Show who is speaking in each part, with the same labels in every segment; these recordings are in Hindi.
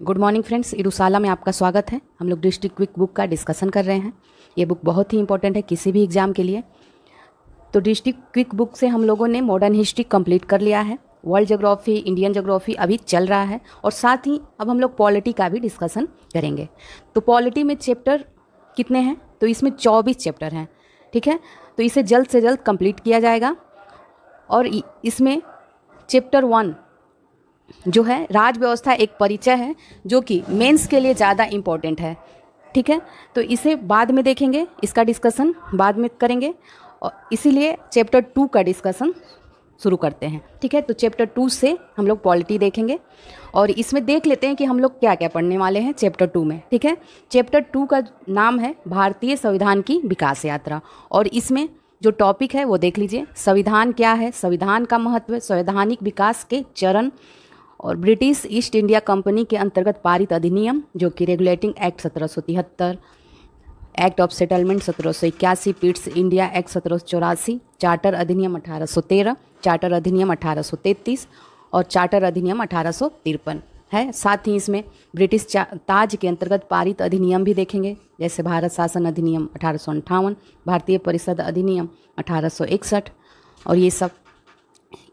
Speaker 1: गुड मॉर्निंग फ्रेंड्स इरुसाला में आपका स्वागत है। हम लोग डिस्ट्रिक्ट क्विक बुक का डिस्कशन कर रहे हैं। ये बुक बहुत ही इंपॉर्टेंट है किसी भी एग्ज़ाम के लिए। तो डिस्ट्रिक्ट क्विक बुक से हम लोगों ने मॉडर्न हिस्ट्री कंप्लीट कर लिया है। वर्ल्ड जोग्राफी इंडियन जोग्राफी अभी चल रहा है और साथ ही अब हम लोग पॉलिटी का भी डिस्कशन करेंगे। तो पॉलिटी में चैप्टर कितने हैं? तो इसमें चौबीस चैप्टर हैं। ठीक है? तो इसे जल्द से जल्द कंप्लीट किया जाएगा। और इसमें चैप्टर वन जो है राज व्यवस्था एक परिचय है, जो कि मेंस के लिए ज़्यादा इम्पोर्टेंट है। ठीक है? तो इसे बाद में देखेंगे, इसका डिस्कशन बाद में करेंगे, और इसीलिए चैप्टर टू का डिस्कशन शुरू करते हैं। ठीक है? तो चैप्टर टू से हम लोग पॉलिटी देखेंगे, और इसमें देख लेते हैं कि हम लोग क्या क्या पढ़ने वाले हैं चैप्टर टू में। ठीक है? चैप्टर टू का नाम है भारतीय संविधान की विकास यात्रा, और इसमें जो टॉपिक है वो देख लीजिए। संविधान क्या है? संविधान का महत्व, संवैधानिक विकास के चरण और ब्रिटिश ईस्ट इंडिया कंपनी के अंतर्गत पारित अधिनियम, जो कि रेगुलेटिंग एक्ट सत्रह सौ तिहत्तर, एक्ट ऑफ़ सेटलमेंट सत्रह सौ इक्यासी, पीट्स इंडिया एक्ट सत्रह सौ चौरासी, चार्टर अधिनियम अठारह सौ तेरह, चार्टर अधिनियम अठारह सौ तैंतीस और चार्टर अधिनियम अठारह सौ तिरपन है। साथ ही इसमें ब्रिटिश ताज के अंतर्गत पारित अधिनियम भी देखेंगे, जैसे भारत शासन अधिनियम अठारह भारतीय परिषद अधिनियम अठारह सौ इकसठ और ये सब,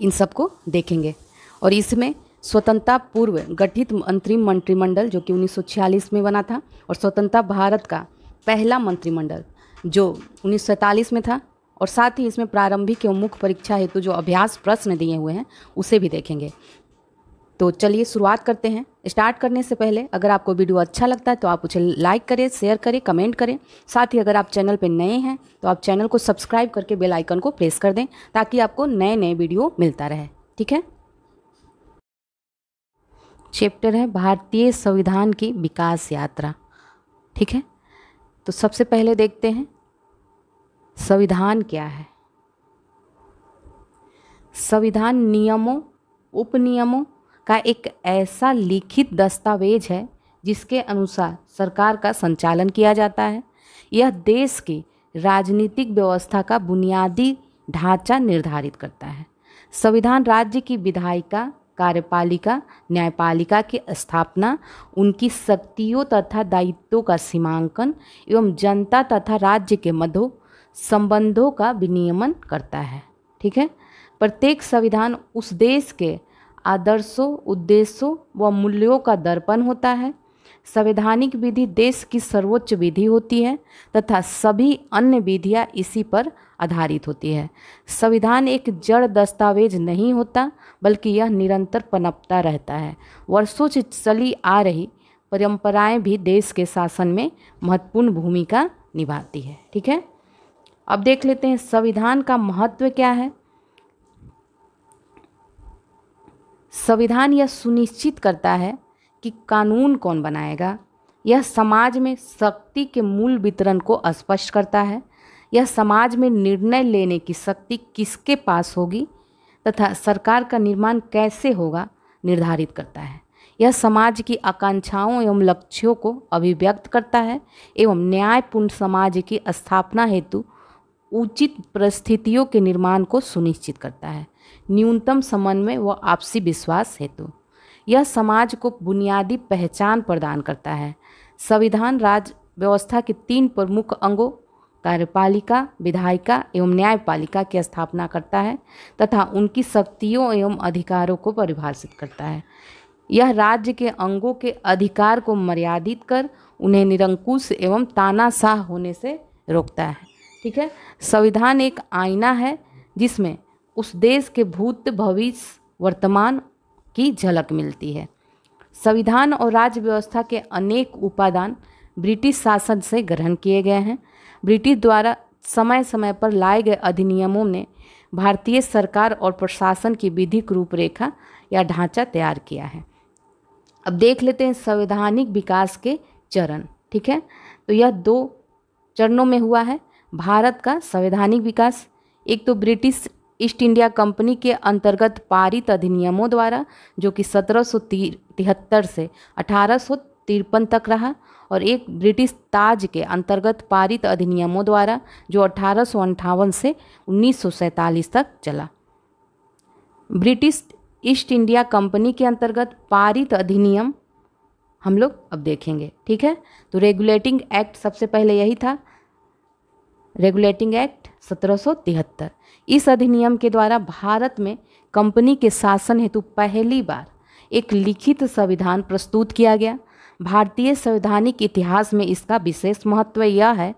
Speaker 1: इन सबको देखेंगे। और इसमें स्वतंत्रता पूर्व गठित अंतरिम मंत्रिमंडल जो कि 1946 में बना था और स्वतंत्रता भारत का पहला मंत्रिमंडल जो उन्नीस सौ सैंतालीस में था। और साथ ही इसमें प्रारंभिक एवं मुख्य परीक्षा हेतु जो अभ्यास प्रश्न दिए हुए हैं, उसे भी देखेंगे। तो चलिए शुरुआत करते हैं। स्टार्ट करने से पहले अगर आपको वीडियो अच्छा लगता है तो आप उसे लाइक करें, शेयर करें, कमेंट करें। साथ ही अगर आप चैनल पर नए हैं तो आप चैनल को सब्सक्राइब करके बेल आइकन को प्रेस कर दें ताकि आपको नए नए वीडियो मिलता रहे। ठीक है? चैप्टर है भारतीय संविधान की विकास यात्रा। ठीक है? तो सबसे पहले देखते हैं, संविधान क्या है? संविधान नियमों, उपनियमों का एक ऐसा लिखित दस्तावेज़ है जिसके अनुसार सरकार का संचालन किया जाता है। यह देश की राजनीतिक व्यवस्था का बुनियादी ढांचा निर्धारित करता है। संविधान राज्य की विधायिका कार्यपालिका, न्यायपालिका की स्थापना, उनकी शक्तियों तथा दायित्वों का सीमांकन एवं जनता तथा राज्य के मध्य संबंधों का विनियमन करता है। ठीक है? प्रत्येक संविधान उस देश के आदर्शों, उद्देश्यों व मूल्यों का दर्पण होता है। संवैधानिक विधि देश की सर्वोच्च विधि होती है तथा सभी अन्य विधियाँ इसी पर आधारित होती है। संविधान एक जड़ दस्तावेज़ नहीं होता बल्कि यह निरंतर पनपता रहता है। वर्षों से चली आ रही परंपराएँ भी देश के शासन में महत्वपूर्ण भूमिका निभाती है। ठीक है? अब देख लेते हैं, संविधान का महत्व क्या है? संविधान यह सुनिश्चित करता है कि कानून कौन बनाएगा। यह समाज में शक्ति के मूल वितरण को स्पष्ट करता है। यह समाज में निर्णय लेने की शक्ति किसके पास होगी? तथा सरकार का निर्माण कैसे होगा निर्धारित करता है। यह समाज की आकांक्षाओं एवं लक्ष्यों को अभिव्यक्त करता है एवं न्यायपूर्ण समाज की स्थापना हेतु उचित परिस्थितियों के निर्माण को सुनिश्चित करता है। न्यूनतम समन्वय व आपसी विश्वास हेतु। यह समाज को बुनियादी पहचान प्रदान करता है। संविधान राज व्यवस्था के तीन प्रमुख अंगों कार्यपालिका, विधायिका एवं न्यायपालिका की स्थापना करता है तथा उनकी शक्तियों एवं अधिकारों को परिभाषित करता है। यह राज्य के अंगों के अधिकार को मर्यादित कर उन्हें निरंकुश एवं तानाशाह होने से रोकता है। ठीक है? संविधान एक आईना है जिसमें उस देश के भूत भविष्य वर्तमान की झलक मिलती है। संविधान और राज्य व्यवस्था के अनेक उपादान ब्रिटिश शासन से ग्रहण किए गए हैं। ब्रिटिश द्वारा समय समय पर लाए गए अधिनियमों ने भारतीय सरकार और प्रशासन की विधिक रूपरेखा या ढांचा तैयार किया है। अब देख लेते हैं संवैधानिक विकास के चरण, ठीक है? तो यह दो चरणों में हुआ है, भारत का संवैधानिक विकास, एक तो ब्रिटिश ईस्ट इंडिया कंपनी के अंतर्गत पारित अधिनियमों द्वारा, जो कि सत्रह से अठारह सौ तिरपन तक रहा और एक ब्रिटिश ताज के अंतर्गत पारित अधिनियमों द्वारा, जो अठारह से उन्नीस सौ सैंतालीस तक चला। ब्रिटिश ईस्ट इंडिया कंपनी के अंतर्गत पारित अधिनियम हम लोग अब देखेंगे, ठीक है? तो रेगुलेटिंग एक्ट सबसे पहले यही था। रेगुलेटिंग एक्ट सत्रह सौ तिहत्तर। इस अधिनियम के द्वारा भारत में कंपनी के शासन हेतु पहली बार एक लिखित संविधान प्रस्तुत किया गया। भारतीय संवैधानिक इतिहास में इसका विशेष महत्व यह है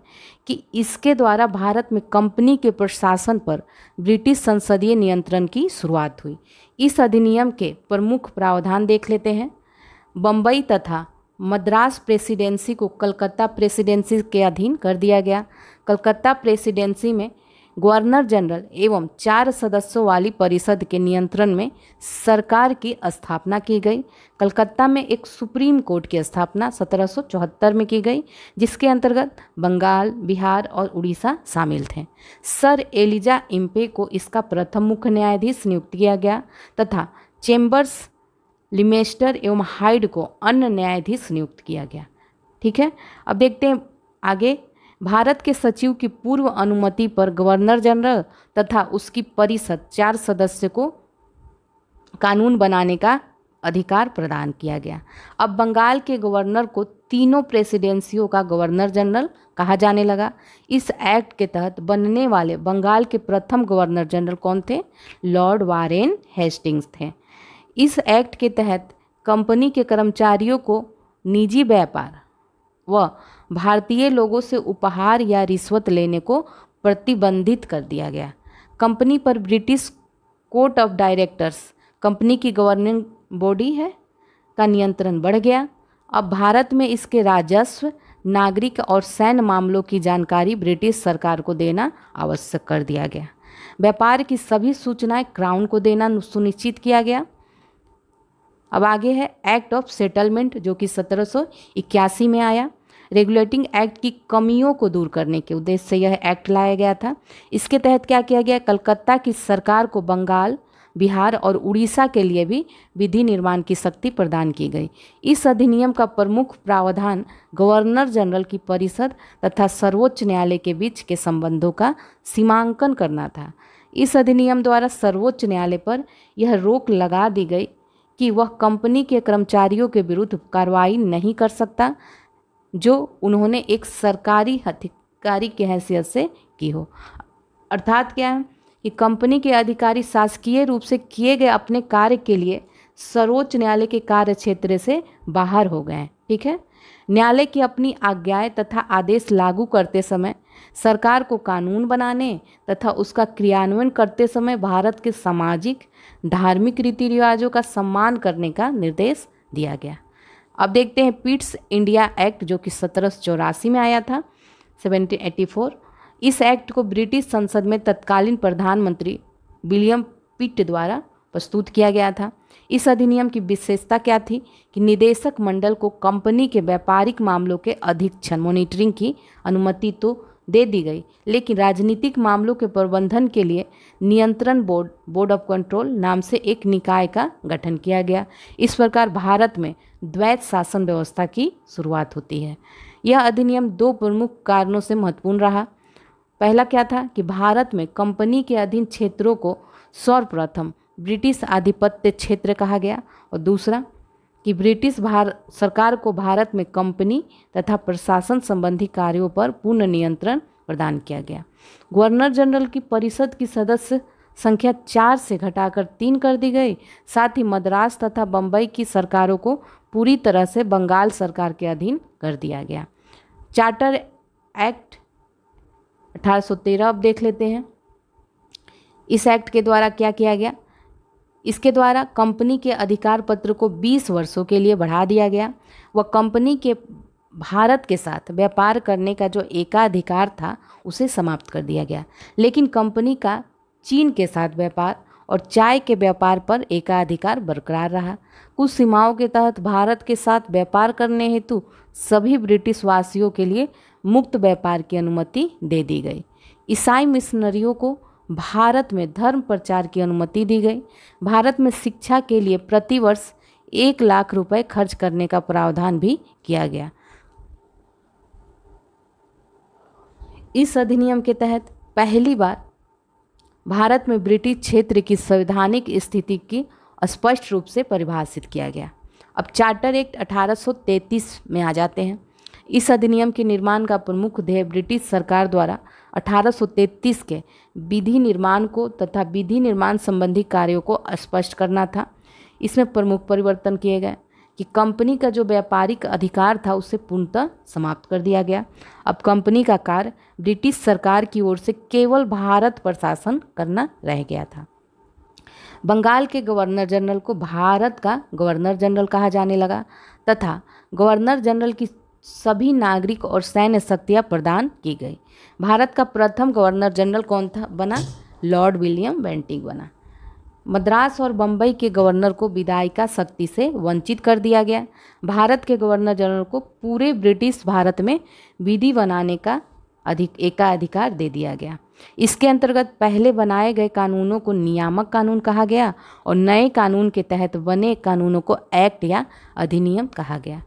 Speaker 1: कि इसके द्वारा भारत में कंपनी के प्रशासन पर ब्रिटिश संसदीय नियंत्रण की शुरुआत हुई। इस अधिनियम के प्रमुख प्रावधान देख लेते हैं। बम्बई तथा मद्रास प्रेसिडेंसी को कलकत्ता प्रेसिडेंसी के अधीन कर दिया गया। कलकत्ता प्रेसिडेंसी में गवर्नर जनरल एवं चार सदस्यों वाली परिषद के नियंत्रण में सरकार की स्थापना की गई। कलकत्ता में एक सुप्रीम कोर्ट की स्थापना सत्रह सौ चौहत्तर में की गई, जिसके अंतर्गत बंगाल, बिहार और उड़ीसा शामिल थे। सर एलिजा इम्पे को इसका प्रथम मुख्य न्यायाधीश नियुक्त किया गया तथा चेम्बर्स लिमेस्टर एवं हाइड को अन्य न्यायाधीश नियुक्त किया गया। ठीक है? अब देखते हैं आगे भारत के सचिव की पूर्व अनुमति पर गवर्नर जनरल तथा उसकी परिषद चार सदस्य को कानून बनाने का अधिकार प्रदान किया गया। अब बंगाल के गवर्नर को तीनों प्रेसिडेंसियों का गवर्नर जनरल कहा जाने लगा। इस एक्ट के तहत बनने वाले बंगाल के प्रथम गवर्नर जनरल कौन थे? लॉर्ड वारेन हेस्टिंग्स थे। इस एक्ट के तहत कंपनी के कर्मचारियों को निजी व्यापार व भारतीय लोगों से उपहार या रिश्वत लेने को प्रतिबंधित कर दिया गया। कंपनी पर British court of directors, company की गवर्निंग बॉडी है, का नियंत्रण बढ़ गया। अब भारत में इसके राजस्व, नागरिक और सैन्य मामलों की जानकारी ब्रिटिश सरकार को देना आवश्यक कर दिया गया। व्यापार की सभी सूचनाएँ क्राउन को देना सुनिश्चित किया गया। अब आगे है एक्ट ऑफ़ सेटलमेंट जो कि सत्रह सौ इक्यासी में आया। रेगुलेटिंग एक्ट की कमियों को दूर करने के उद्देश्य से यह एक्ट लाया गया था। इसके तहत क्या किया गया? कलकत्ता की सरकार को बंगाल, बिहार और उड़ीसा के लिए भी विधि निर्माण की शक्ति प्रदान की गई। इस अधिनियम का प्रमुख प्रावधान गवर्नर जनरल की परिषद तथा सर्वोच्च न्यायालय के बीच के संबंधों का सीमांकन करना था। इस अधिनियम द्वारा सर्वोच्च न्यायालय पर यह रोक लगा दी गई कि वह कंपनी के कर्मचारियों के विरुद्ध कार्रवाई नहीं कर सकता। जो उन्होंने एक सरकारी अधिकारी की हैसियत से की हो। अर्थात क्या है कि कंपनी के अधिकारी शासकीय रूप से किए गए अपने कार्य के लिए सर्वोच्च न्यायालय के कार्य क्षेत्र से बाहर हो गए हैं, ठीक है? न्यायालय की अपनी आज्ञाएँ तथा आदेश लागू करते समय, सरकार को कानून बनाने तथा उसका क्रियान्वयन करते समय भारत के सामाजिक, धार्मिक रीति रिवाजों का सम्मान करने का निर्देश दिया गया। अब देखते हैं पिट्स इंडिया एक्ट जो कि सत्रह चौरासी में आया था 1784 इस एक्ट को ब्रिटिश संसद में तत्कालीन प्रधानमंत्री विलियम पिट द्वारा प्रस्तुत किया गया था। इस अधिनियम की विशेषता क्या थी कि निदेशक मंडल को कंपनी के व्यापारिक मामलों के अधीक्षण मॉनिटरिंग की अनुमति तो दे दी गई, लेकिन राजनीतिक मामलों के प्रबंधन के लिए नियंत्रण बोर्ड बोर्ड ऑफ़ कंट्रोल नाम से एक निकाय का गठन किया गया। इस प्रकार भारत में द्वैत शासन व्यवस्था की शुरुआत होती है। यह अधिनियम दो प्रमुख कारणों से महत्वपूर्ण रहा। पहला क्या था कि भारत में कंपनी के अधीन क्षेत्रों को सर्वप्रथम ब्रिटिश आधिपत्य क्षेत्र कहा गया और दूसरा कि ब्रिटिश भार, सरकार को भारत में कंपनी तथा प्रशासन संबंधी कार्यों पर पूर्ण नियंत्रण प्रदान किया गया। गवर्नर जनरल की परिषद की सदस्य संख्या चार से घटाकर तीन कर दी गई। साथ ही मद्रास तथा बम्बई की सरकारों को पूरी तरह से बंगाल सरकार के अधीन कर दिया गया। चार्टर एक्ट 1813 अब देख लेते हैं। इस एक्ट के द्वारा क्या किया गया? इसके द्वारा कंपनी के अधिकार पत्र को 20 वर्षों के लिए बढ़ा दिया गया। व कंपनी के भारत के साथ व्यापार करने का जो एकाधिकार था, उसे समाप्त कर दिया गया। लेकिन कंपनी का चीन के साथ व्यापार और चाय के व्यापार पर एकाधिकार बरकरार रहा। कुछ सीमाओं के तहत भारत के साथ व्यापार करने हेतु सभी ब्रिटिश वासियों के लिए मुक्त व्यापार की अनुमति दे दी गई। ईसाई मिशनरियों को भारत में धर्म प्रचार की अनुमति दी गई। भारत में शिक्षा के लिए प्रतिवर्ष एक लाख रुपए खर्च करने का प्रावधान भी किया गया। इस अधिनियम के तहत पहली बार भारत में ब्रिटिश क्षेत्र की संवैधानिक स्थिति की स्पष्ट रूप से परिभाषित किया गया। अब चार्टर एक्ट 1833 में आ जाते हैं। इस अधिनियम के निर्माण का प्रमुख ध्येय ब्रिटिश सरकार द्वारा 1833 के विधि निर्माण को तथा विधि निर्माण संबंधी कार्यों को स्पष्ट करना था। इसमें प्रमुख परिवर्तन किए गए कि कंपनी का जो व्यापारिक अधिकार था, उसे पूर्णतः समाप्त कर दिया गया। अब कंपनी का कार्य ब्रिटिश सरकार की ओर से केवल भारत पर शासन करना रह गया था। बंगाल के गवर्नर जनरल को भारत का गवर्नर जनरल कहा जाने लगा तथा गवर्नर जनरल की सभी नागरिक और सैन्य शक्तियाँ प्रदान की गई। भारत का प्रथम गवर्नर जनरल कौन था? बना लॉर्ड विलियम बेंटिंग बना। मद्रास और बम्बई के गवर्नर को विधायिका शक्ति से वंचित कर दिया गया। भारत के गवर्नर जनरल को पूरे ब्रिटिश भारत में विधि बनाने का अधिक, एकाधिकार दे दिया गया। इसके अंतर्गत पहले बनाए गए कानूनों को नियामक कानून कहा गया और नए कानून के तहत बने कानूनों को एक्ट या अधिनियम कहा गया।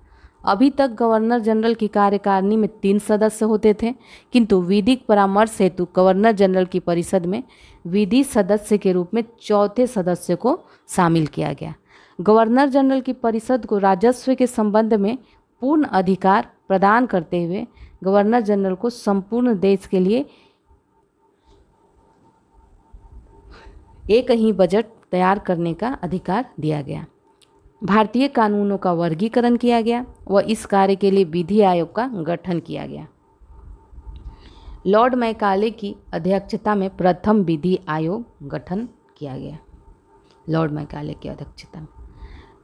Speaker 1: अभी तक गवर्नर जनरल की कार्यकारिणी में तीन सदस्य होते थे, किंतु विधिक परामर्श हेतु गवर्नर जनरल की परिषद में विधि सदस्य के रूप में चौथे सदस्य को शामिल किया गया। गवर्नर जनरल की परिषद को राजस्व के संबंध में पूर्ण अधिकार प्रदान करते हुए गवर्नर जनरल को संपूर्ण देश के लिए एक ही बजट तैयार करने का अधिकार दिया गया। भारतीय कानूनों का वर्गीकरण किया गया व इस कार्य के लिए विधि आयोग का गठन किया गया। लॉर्ड मैकाले की अध्यक्षता में प्रथम विधि आयोग गठन किया गया। लॉर्ड मैकाले की अध्यक्षता। में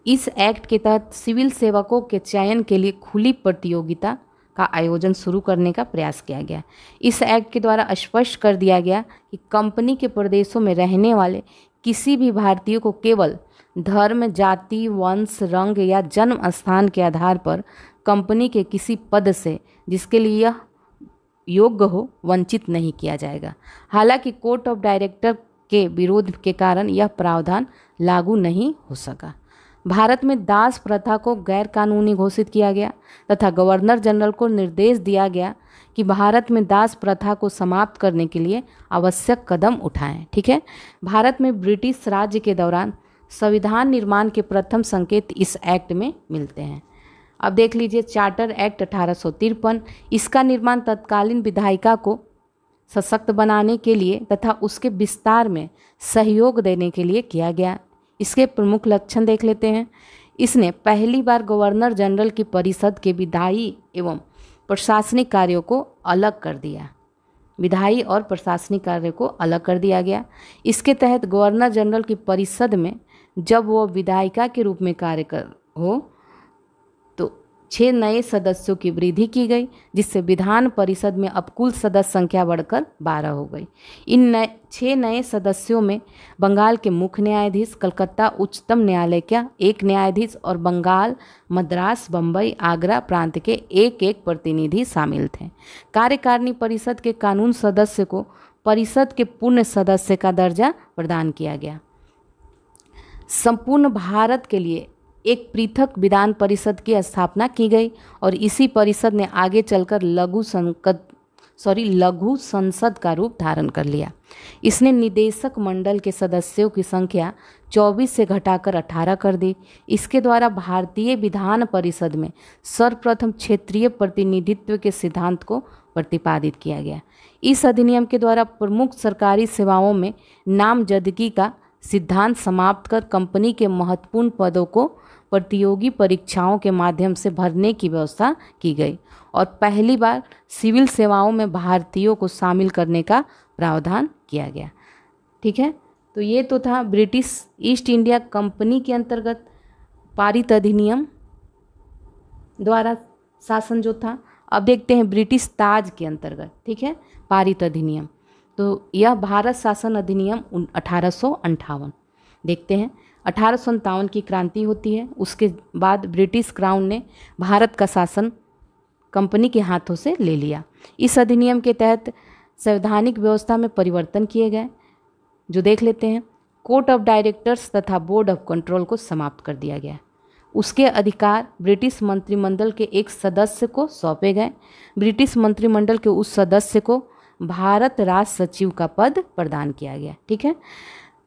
Speaker 1: इस एक्ट के तहत सिविल सेवकों के चयन के लिए खुली प्रतियोगिता का आयोजन शुरू करने का प्रयास किया गया। इस एक्ट के द्वारा स्पष्ट कर दिया गया कि कंपनी के प्रदेशों में रहने वाले किसी भी भारतीय को केवल धर्म, जाति, वंश, रंग या जन्म स्थान के आधार पर कंपनी के किसी पद से, जिसके लिए यह योग्य हो, वंचित नहीं किया जाएगा। हालाँकि कोर्ट ऑफ़ डायरेक्टर के विरोध के कारण यह प्रावधान लागू नहीं हो सका। भारत में दास प्रथा को गैर कानूनी घोषित किया गया तथा गवर्नर जनरल को निर्देश दिया गया कि भारत में दास प्रथा को समाप्त करने के लिए आवश्यक कदम उठाएँ। ठीक है? भारत में ब्रिटिश राज्य के दौरान संविधान निर्माण के प्रथम संकेत इस एक्ट में मिलते हैं। अब देख लीजिए, चार्टर एक्ट अठारह सौ तिरपन, इसका निर्माण तत्कालीन विधायिका को सशक्त बनाने के लिए तथा उसके विस्तार में सहयोग देने के लिए किया गया। इसके प्रमुख लक्षण देख लेते हैं। इसने पहली बार गवर्नर जनरल की परिषद के विधायी एवं प्रशासनिक कार्यों को अलग कर दिया। विधायी और प्रशासनिक कार्य को अलग कर दिया गया। इसके तहत गवर्नर जनरल की परिषद में जब वो विधायिका के रूप में कार्य कर हो छः नए सदस्यों की वृद्धि की गई, जिससे विधान परिषद में अब कुल सदस्य संख्या बढ़कर बारह हो गई। इन नए छः नए सदस्यों में बंगाल के मुख्य न्यायाधीश, कलकत्ता उच्चतम न्यायालय का एक न्यायाधीश और बंगाल, मद्रास बम्बई आगरा प्रांत के एक एक प्रतिनिधि शामिल थे। कार्यकारिणी परिषद के कानून सदस्य को परिषद के पूर्ण सदस्य का दर्जा प्रदान किया गया। संपूर्ण भारत के लिए एक पृथक विधान परिषद की स्थापना की गई और इसी परिषद ने आगे चलकर लघु संकट सॉरी लघु संसद का रूप धारण कर लिया। इसने निदेशक मंडल के सदस्यों की संख्या 24 से घटाकर 18 कर दी। इसके द्वारा भारतीय विधान परिषद में सर्वप्रथम क्षेत्रीय प्रतिनिधित्व के सिद्धांत को प्रतिपादित किया गया। इस अधिनियम के द्वारा प्रमुख सरकारी सेवाओं में नामजदगी का सिद्धांत समाप्त कर कंपनी के महत्वपूर्ण पदों को प्रतियोगी परीक्षाओं के माध्यम से भरने की व्यवस्था की गई और पहली बार सिविल सेवाओं में भारतीयों को शामिल करने का प्रावधान किया गया। ठीक है? तो ये तो था ब्रिटिश ईस्ट इंडिया कंपनी के अंतर्गत पारित अधिनियम द्वारा शासन जो था। अब देखते हैं ब्रिटिश ताज के अंतर्गत। ठीक है? पारित अधिनियम। तो यह भारत शासन अधिनियम अठारह देखते हैं, अठारह की क्रांति होती है, उसके बाद ब्रिटिश क्राउन ने भारत का शासन कंपनी के हाथों से ले लिया। इस अधिनियम के तहत संवैधानिक व्यवस्था में परिवर्तन किए गए। जो देख लेते हैं, कोर्ट ऑफ़ डायरेक्टर्स तथा बोर्ड ऑफ़ कंट्रोल को समाप्त कर दिया गया। उसके अधिकार ब्रिटिश मंत्रिमंडल के एक सदस्य को सौंपे गए। ब्रिटिश मंत्रिमंडल के उस सदस्य को भारत राज सचिव का पद प्रदान किया गया, ठीक है?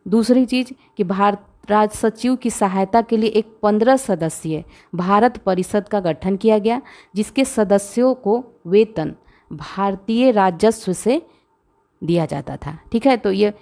Speaker 1: दूसरी चीज़ कि भारत राज सचिव की सहायता के लिए एक पंद्रह सदस्यीय भारत परिषद का गठन किया गया, जिसके सदस्यों को वेतन भारतीय राजस्व से दिया जाता था, ठीक है? तो ये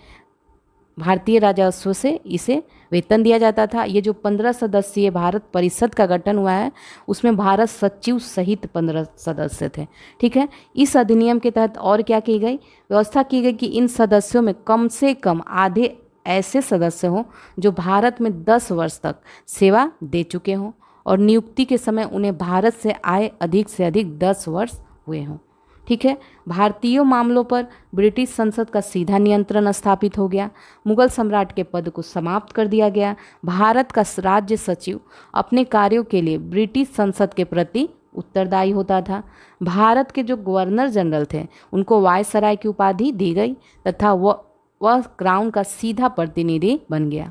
Speaker 1: भारतीय राजस्व से इसे वेतन दिया जाता था। ये जो पंद्रह सदस्यीय भारत परिषद का गठन हुआ है, उसमें भारत सचिव सहित पंद्रह सदस्य थे। ठीक है? इस अधिनियम के तहत और क्या की गई? व्यवस्था की गई कि इन सदस्यों में कम से कम आधे ऐसे सदस्य हों जो भारत में दस वर्ष तक सेवा दे चुके हों और नियुक्ति के समय उन्हें भारत से आए अधिक से अधिक दस वर्ष हुए हों। ठीक है? भारतीय मामलों पर ब्रिटिश संसद का सीधा नियंत्रण स्थापित हो गया। मुगल सम्राट के पद को समाप्त कर दिया गया। भारत का राज्य सचिव अपने कार्यों के लिए ब्रिटिश संसद के प्रति उत्तरदायी होता था। भारत के जो गवर्नर जनरल थे, उनको वायसराय की उपाधि दी गई तथा वह वह क्राउन का सीधा प्रतिनिधि बन गया।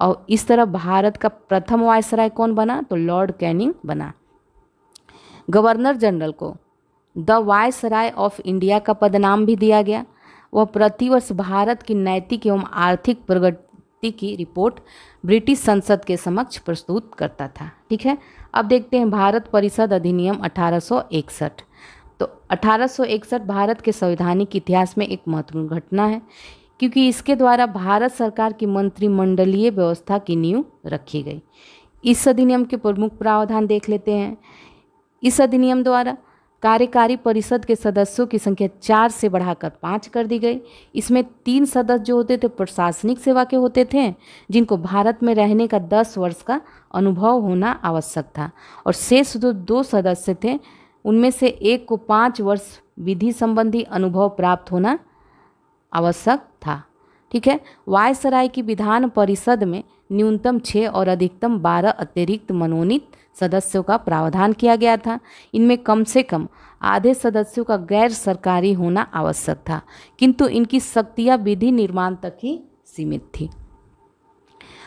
Speaker 1: और इस तरह भारत का प्रथम वायसराय कौन बना? तो लॉर्ड कैनिंग बना। गवर्नर जनरल को द वायसराय ऑफ़ इंडिया का पदनाम भी दिया गया। वह प्रतिवर्ष भारत की नैतिक एवं आर्थिक प्रगति की रिपोर्ट ब्रिटिश संसद के समक्ष प्रस्तुत करता था। ठीक है? अब देखते हैं भारत परिषद अधिनियम 1861 तो 1861 भारत के संवैधानिक इतिहास में एक महत्वपूर्ण घटना है, क्योंकि इसके द्वारा भारत सरकार की मंत्रिमंडलीय व्यवस्था की नींव रखी गई। इस अधिनियम के प्रमुख प्रावधान देख लेते हैं। इस अधिनियम द्वारा कार्यकारी परिषद के सदस्यों की संख्या चार से बढ़ाकर पाँच कर दी गई। इसमें तीन सदस्य जो होते थे, प्रशासनिक सेवा के होते थे, जिनको भारत में रहने का दस वर्ष का अनुभव होना आवश्यक था। और शेष जो दो सदस्य थे, उनमें से एक को पाँच वर्ष विधि संबंधी अनुभव प्राप्त होना आवश्यक था। ठीक है? वायसराय की विधान परिषद में न्यूनतम छः और अधिकतम बारह अतिरिक्त मनोनीत सदस्यों का प्रावधान किया गया था। इनमें कम से कम आधे सदस्यों का गैर सरकारी होना आवश्यक था, किंतु इनकी शक्तियाँ विधि निर्माण तक ही सीमित थी।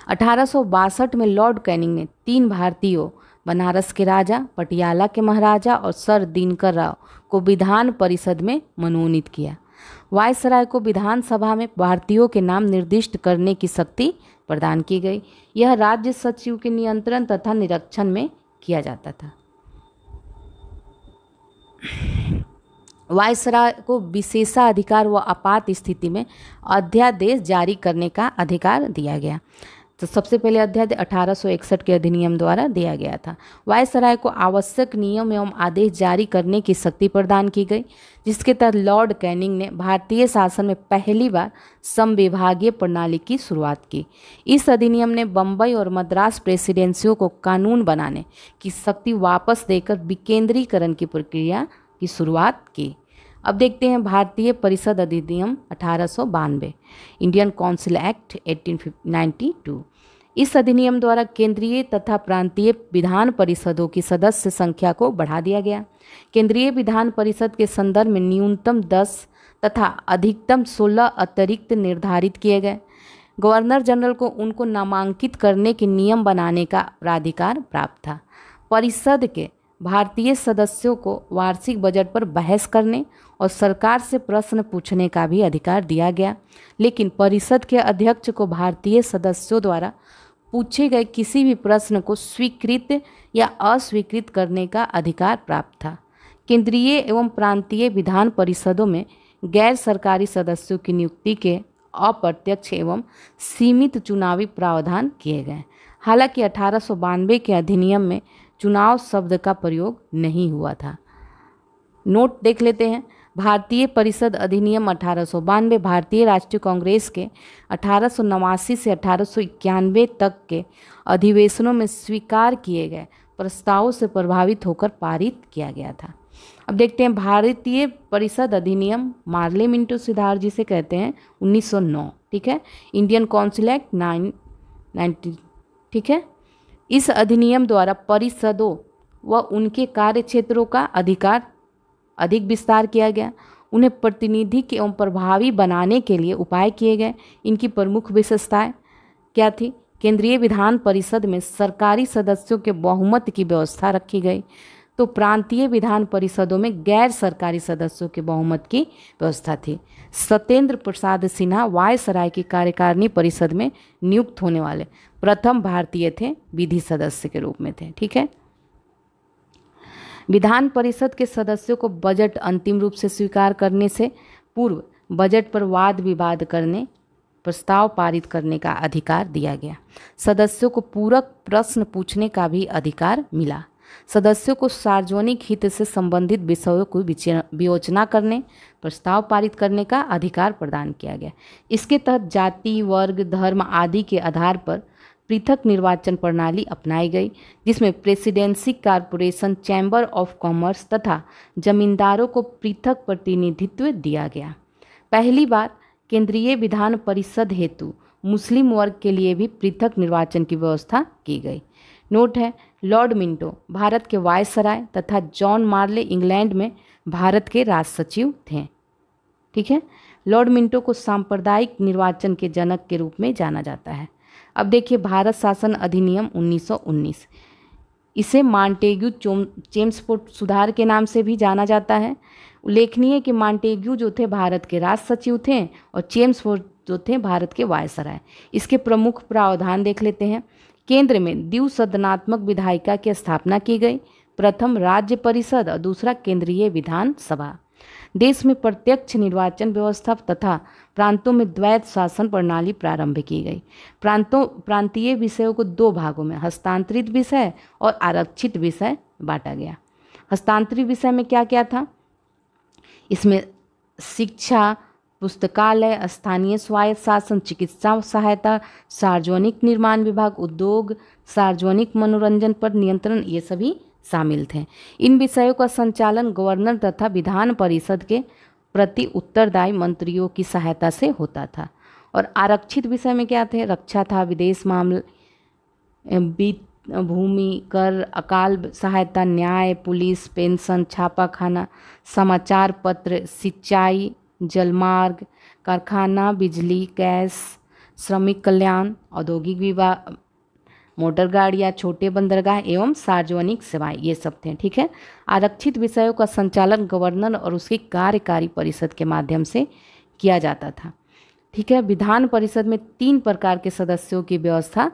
Speaker 1: अठारह सौ बासठ में लॉर्ड कैनिंग ने तीन भारतीयों, बनारस के राजा, पटियाला के महाराजा और सर दिनकर राव को विधान परिषद में मनोनीत किया। वायसराय को विधानसभा में भारतीयों के नाम निर्दिष्ट करने की शक्ति प्रदान की गई। यह राज्य सचिव के नियंत्रण तथा निरीक्षण में किया जाता था। वायसराय को विशेषाधिकार व आपात स्थिति में अध्यादेश जारी करने का अधिकार दिया गया। तो सबसे पहले अध्यादेश अठारह सौ इकसठ के अधिनियम द्वारा दिया गया था। वायसराय को आवश्यक नियम एवं आदेश जारी करने की शक्ति प्रदान की गई, जिसके तहत लॉर्ड कैनिंग ने भारतीय शासन में पहली बार संविभागीय प्रणाली की शुरुआत की। इस अधिनियम ने बम्बई और मद्रास प्रेसिडेंसियों को कानून बनाने की शक्ति वापस देकर विकेंद्रीकरण की प्रक्रिया की शुरुआत की। अब देखते हैं भारतीय परिषद अधिनियम अठारह सौ बानवे, इंडियन काउंसिल एक्ट 1892 इस अधिनियम द्वारा केंद्रीय तथा प्रांतीय विधान परिषदों की सदस्य संख्या को बढ़ा दिया गया। केंद्रीय विधान परिषद के संदर्भ में न्यूनतम 10 तथा अधिकतम 16 अतिरिक्त निर्धारित किए गए। गवर्नर जनरल को उनको नामांकित करने के नियम बनाने का प्राधिकार प्राप्त था। परिषद के भारतीय सदस्यों को वार्षिक बजट पर बहस करने और सरकार से प्रश्न पूछने का भी अधिकार दिया गया। लेकिन परिषद के अध्यक्ष को भारतीय सदस्यों द्वारा पूछे गए किसी भी प्रश्न को स्वीकृत या अस्वीकृत करने का अधिकार प्राप्त था। केंद्रीय एवं प्रांतीय विधान परिषदों में गैर सरकारी सदस्यों की नियुक्ति के अप्रत्यक्ष एवं सीमित चुनावी प्रावधान किए गए। हालाँकि अठारह सौ बानवे के अधिनियम में चुनाव शब्द का प्रयोग नहीं हुआ था। नोट देख लेते हैं। भारतीय परिषद अधिनियम अठारह सौ बानवे, भारतीय राष्ट्रीय कांग्रेस के अठारह सौ नवासी से अठारह सौ इक्यानवे तक के अधिवेशनों में स्वीकार किए गए प्रस्तावों से प्रभावित होकर पारित किया गया था। अब देखते हैं, भारतीय परिषद अधिनियम मार्ले मिंटो सिद्धार जिसे कहते हैं 1909 ठीक है? इंडियन काउंसिल एक्ट नाइन ठीक है? इस अधिनियम द्वारा परिषदों व उनके कार्य क्षेत्रों का अधिकार अधिक विस्तार किया गया। उन्हें प्रतिनिधि एवं प्रभावी बनाने के लिए उपाय किए गए। इनकी प्रमुख विशेषताएँ क्या थी? केंद्रीय विधान परिषद में सरकारी सदस्यों के बहुमत की व्यवस्था रखी गई। तो प्रांतीय विधान परिषदों में गैर सरकारी सदस्यों के बहुमत की व्यवस्था थी। सत्येंद्र प्रसाद सिन्हा वायसराय की कार्यकारिणी परिषद में नियुक्त होने वाले प्रथम भारतीय थे, विधि सदस्य के रूप में थे। ठीक है? विधान परिषद के सदस्यों को बजट अंतिम रूप से स्वीकार करने से पूर्व बजट पर वाद विवाद करने, प्रस्ताव पारित करने का अधिकार दिया गया। सदस्यों को पूरक प्रश्न पूछने का भी अधिकार मिला। सदस्यों को सार्वजनिक हित से संबंधित विषयों को विवेचना करने, प्रस्ताव पारित करने का अधिकार प्रदान किया गया। इसके तहत जाति, वर्ग, धर्म आदि के आधार पर पृथक निर्वाचन प्रणाली अपनाई गई, जिसमें presidency corporation, chamber of commerce तथा जमींदारों को पृथक प्रतिनिधित्व दिया गया। पहली बार केंद्रीय विधान परिषद हेतु मुस्लिम वर्ग के लिए भी पृथक निर्वाचन की व्यवस्था की गई। नोट है, लॉर्ड मिंटो, भारत के वायसराय तथा जॉन मार्ले इंग्लैंड में भारत के राज सचिव थे। ठीक है? लॉर्ड मिंटो को सांप्रदायिक निर्वाचन के जनक के रूप में जाना जाता है। अब देखिए भारत शासन अधिनियम 1919 इसे मांटेग्यू चेम्सफोर्ड सुधार के नाम से भी जाना जाता है। उल्लेखनीय है कि मांटेग्यू जो थे भारत के राज सचिव थे और चेम्सफोर्ड जो थे भारत के वायसराय। इसके प्रमुख प्रावधान देख लेते हैं। केंद्र में द्विसदनात्मक विधायिका की स्थापना की गई। प्रथम राज्य परिषद और दूसरा केंद्रीय विधानसभा। देश में प्रत्यक्ष निर्वाचन व्यवस्था तथा प्रांतों में द्वैत शासन प्रणाली प्रारंभ की गई। प्रांतों, प्रांतीय विषयों को दो भागों में, हस्तांतरित विषय और आरक्षित विषय बांटा गया। हस्तांतरित विषय में क्या क्या था? इसमें शिक्षा, पुस्तकालय, स्थानीय स्वायत्त शासन, चिकित्सा सहायता, सार्वजनिक निर्माण विभाग, उद्योग, सार्वजनिक मनोरंजन पर नियंत्रण, ये सभी शामिल थे। इन विषयों का संचालन गवर्नर तथा विधान परिषद के प्रति उत्तरदायी मंत्रियों की सहायता से होता था। और आरक्षित विषय में क्या थे? रक्षा था, विदेश मामले भूमि, कर, अकाल, सहायता, न्याय, पुलिस, पेंशन, छापाखाना, समाचार पत्र, सिंचाई, जलमार्ग, कारखाना, बिजली, गैस, श्रमिक कल्याण, औद्योगिक विभाग मोटर गाड़ियाँ छोटे बंदरगाह एवं सार्वजनिक सेवाएँ, ये सब थे, ठीक है? आरक्षित विषयों का संचालन गवर्नर और उसकी कार्यकारी परिषद के माध्यम से किया जाता था, ठीक है? विधान परिषद में तीन प्रकार के सदस्यों की व्यवस्था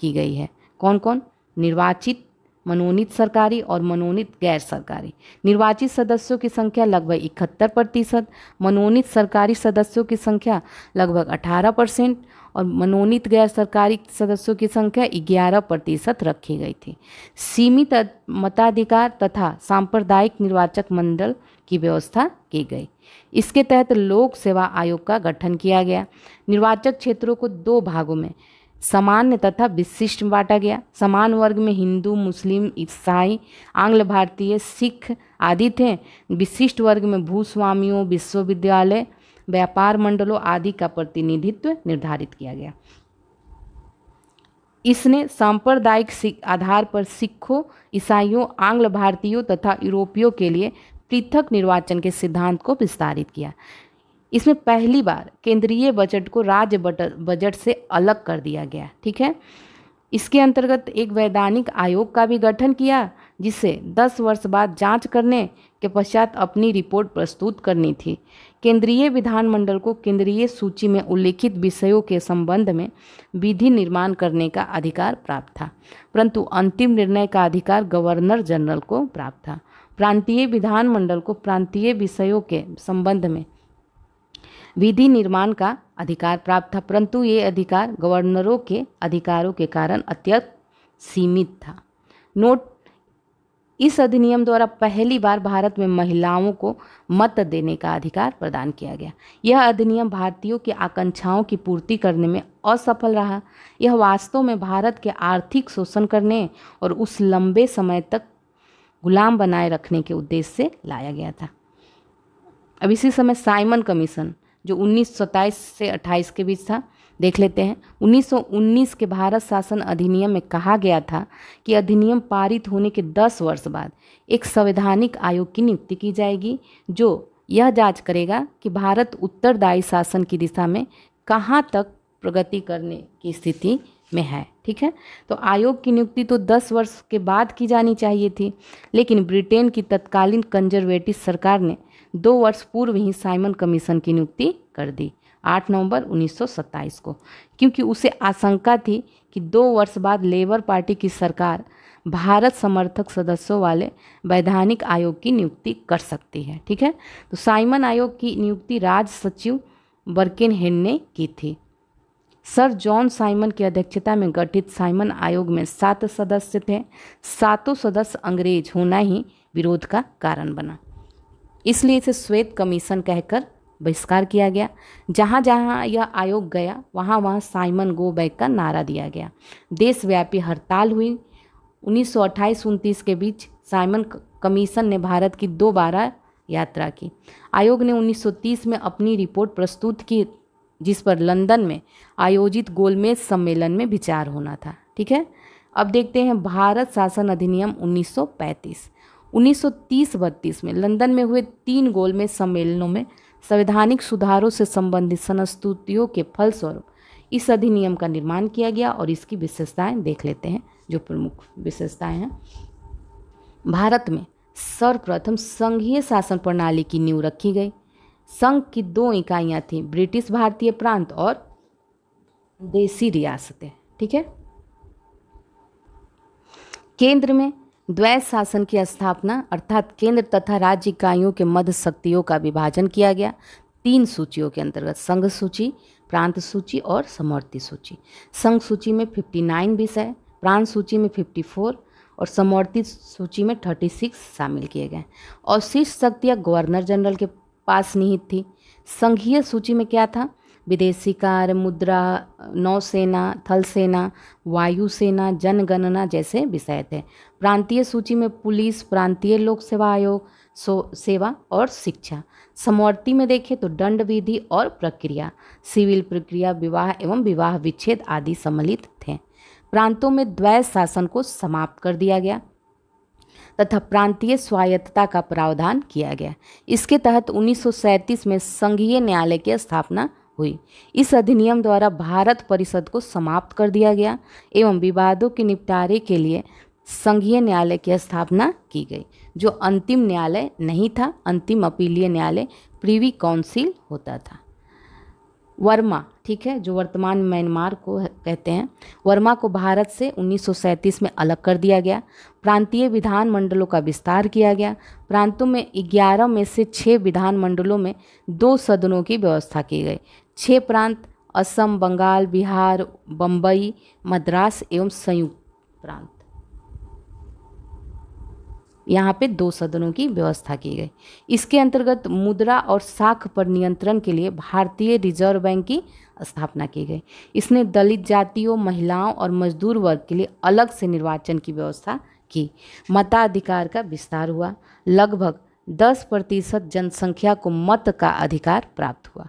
Speaker 1: की गई है। कौन कौन निर्वाचित, मनोनीत सरकारी और मनोनीत गैर सरकारी। निर्वाचित सदस्यों की संख्या लगभग इकहत्तर प्रतिशत, मनोनीत सरकारी सदस्यों की संख्या लगभग अठारह परसेंट और मनोनीत गैर सरकारी सदस्यों की संख्या ग्यारह प्रतिशत रखी गई थी। सीमित मताधिकार तथा सांप्रदायिक निर्वाचक मंडल की व्यवस्था की गई। इसके तहत लोक सेवा आयोग का गठन किया गया। निर्वाचक क्षेत्रों को दो भागों में, सामान्य तथा विशिष्ट बांटा गया। समान वर्ग में हिंदू, मुस्लिम, ईसाई, आंग्ल, भारतीय, सिख आदि थे। विशिष्ट वर्ग में भूस्वामियों, विश्वविद्यालय व्यापार मंडलों आदि का प्रतिनिधित्व निर्धारित किया गया। इसने सांप्रदायिक आधार पर सिखों, ईसाइयों, आंग्ल भारतीयों तथा यूरोपियों के लिए पृथक निर्वाचन के सिद्धांत को विस्तारित किया। इसमें पहली बार केंद्रीय बजट को राज्य बजट से अलग कर दिया गया, ठीक है? इसके अंतर्गत एक वैधानिक आयोग का भी गठन किया, जिसे 10 वर्ष बाद जाँच करने के पश्चात अपनी रिपोर्ट प्रस्तुत करनी थी। केंद्रीय विधानमंडल को केंद्रीय सूची में उल्लेखित विषयों के संबंध में विधि निर्माण करने का अधिकार प्राप्त था, परंतु अंतिम निर्णय का अधिकार गवर्नर जनरल को प्राप्त था। प्रांतीय विधानमंडल को प्रांतीय विषयों के संबंध में विधि निर्माण का अधिकार प्राप्त था, परंतु ये अधिकार गवर्नरों के अधिकारों के कारण अत्यंत सीमित था। नोट इस अधिनियम द्वारा पहली बार भारत में महिलाओं को मत देने का अधिकार प्रदान किया गया। यह अधिनियम भारतीयों की आकांक्षाओं की पूर्ति करने में असफल रहा। यह वास्तव में भारत के आर्थिक शोषण करने और उस लंबे समय तक गुलाम बनाए रखने के उद्देश्य से लाया गया था। अब इसी समय साइमन कमीशन, जो उन्नीस से 28 के बीच था देख लेते हैं। 1919 के भारत शासन अधिनियम में कहा गया था कि अधिनियम पारित होने के 10 वर्ष बाद एक संवैधानिक आयोग की नियुक्ति की जाएगी, जो यह जाँच करेगा कि भारत उत्तरदायी शासन की दिशा में कहाँ तक प्रगति करने की स्थिति में है। ठीक है? तो आयोग की नियुक्ति तो 10 वर्ष के बाद की जानी चाहिए थी, लेकिन ब्रिटेन की तत्कालीन कंजर्वेटिव सरकार ने दो वर्ष पूर्व ही साइमन कमीशन की नियुक्ति कर दी। 8 नवंबर 1927 को। क्योंकि उसे आशंका थी कि दो वर्ष बाद लेबर पार्टी की सरकार भारत समर्थक सदस्यों वाले वैधानिक आयोग की नियुक्ति कर सकती है, ठीक है? तो साइमन आयोग की नियुक्ति राज सचिव बर्किन हेन ने की थी। सर जॉन साइमन की अध्यक्षता में गठित साइमन आयोग में सात सदस्य थे। सातों सदस्य अंग्रेज़ होना ही विरोध का कारण बना। इसलिए इसे श्वेत कमीशन कहकर बहिष्कार किया गया। जहाँ जहाँ यह आयोग गया, वहाँ वहाँ साइमन गो बैक का नारा दिया गया। देशव्यापी हड़ताल हुई। उन्नीस सौ के बीच साइमन कमीशन ने भारत की दो बारह यात्रा की। आयोग ने 1930 में अपनी रिपोर्ट प्रस्तुत की, जिस पर लंदन में आयोजित गोलमेज सम्मेलन में विचार होना था। ठीक है? अब देखते हैं भारत शासन अधिनियम 1935 1930-32 में लंदन में हुए तीन गोलमेज सम्मेलनों में संवैधानिक सुधारों से संबंधित संस्तुतियों के फलस्वरूप इस अधिनियम का निर्माण किया गया और इसकी विशेषताएँ देख लेते हैं, जो प्रमुख विशेषताएँ हैं। भारत में सर्वप्रथम संघीय शासन प्रणाली की नींव रखी गई। संघ की दो इकाइयाँ थीं, ब्रिटिश भारतीय प्रांत और देसी रियासतें, ठीक है? केंद्र में द्वैत शासन की स्थापना अर्थात केंद्र तथा राज्य इकाइयों के मध्य शक्तियों का विभाजन किया गया। तीन सूचियों के अंतर्गत संघ सूची, प्रांत सूची और समवर्ती सूची। संघ सूची में 59 विषय प्रांत सूची में 54 और समवर्ती सूची में 36 शामिल किए गए। और शीर्ष शक्तियाँ गवर्नर जनरल के पास निहित थी। संघीय सूची में क्या था? विदेशी कार्य मुद्रा, नौसेना थल सेना वायुसेना, जनगणना जैसे विषय थे। प्रांतीय सूची में पुलिस, प्रांतीय लोक सेवा आयोग, सो, सेवा और शिक्षा। समवर्ती में देखें तो दंड विधि और प्रक्रिया, सिविल प्रक्रिया, विवाह एवं विवाह विच्छेद आदि सम्मिलित थे। प्रांतों में द्वैत शासन को समाप्त कर दिया गया तथा प्रांतीय स्वायत्तता का प्रावधान किया गया। इसके तहत उन्नीस सौ सैंतीस में संघीय न्यायालय की स्थापना हुई। इस अधिनियम द्वारा भारत परिषद को समाप्त कर दिया गया एवं विवादों के निपटारे के लिए संघीय न्यायालय की स्थापना की गई, जो अंतिम न्यायालय नहीं था, अंतिम अपीलीय न्यायालय प्रीवी काउंसिल होता था। वर्मा, ठीक है, जो वर्तमान म्यांमार को कहते हैं, वर्मा को भारत से उन्नीस सौ सैंतीस में अलग कर दिया गया। प्रांतीय विधान मंडलों का विस्तार किया गया। प्रांतों में 11 में से छः विधान मंडलों में दो सदनों की व्यवस्था की गई। छः प्रांत, असम, बंगाल, बिहार बम्बई मद्रास एवं संयुक्त प्रांत। यहाँ पे दो सदनों की व्यवस्था की गई। इसके अंतर्गत मुद्रा और साख पर नियंत्रण के लिए भारतीय रिज़र्व बैंक की स्थापना की गई। इसने दलित जातियों, महिलाओं और मजदूर वर्ग के लिए अलग से निर्वाचन की व्यवस्था की। मताधिकार का विस्तार हुआ। लगभग 10 प्रतिशत जनसंख्या को मत का अधिकार प्राप्त हुआ।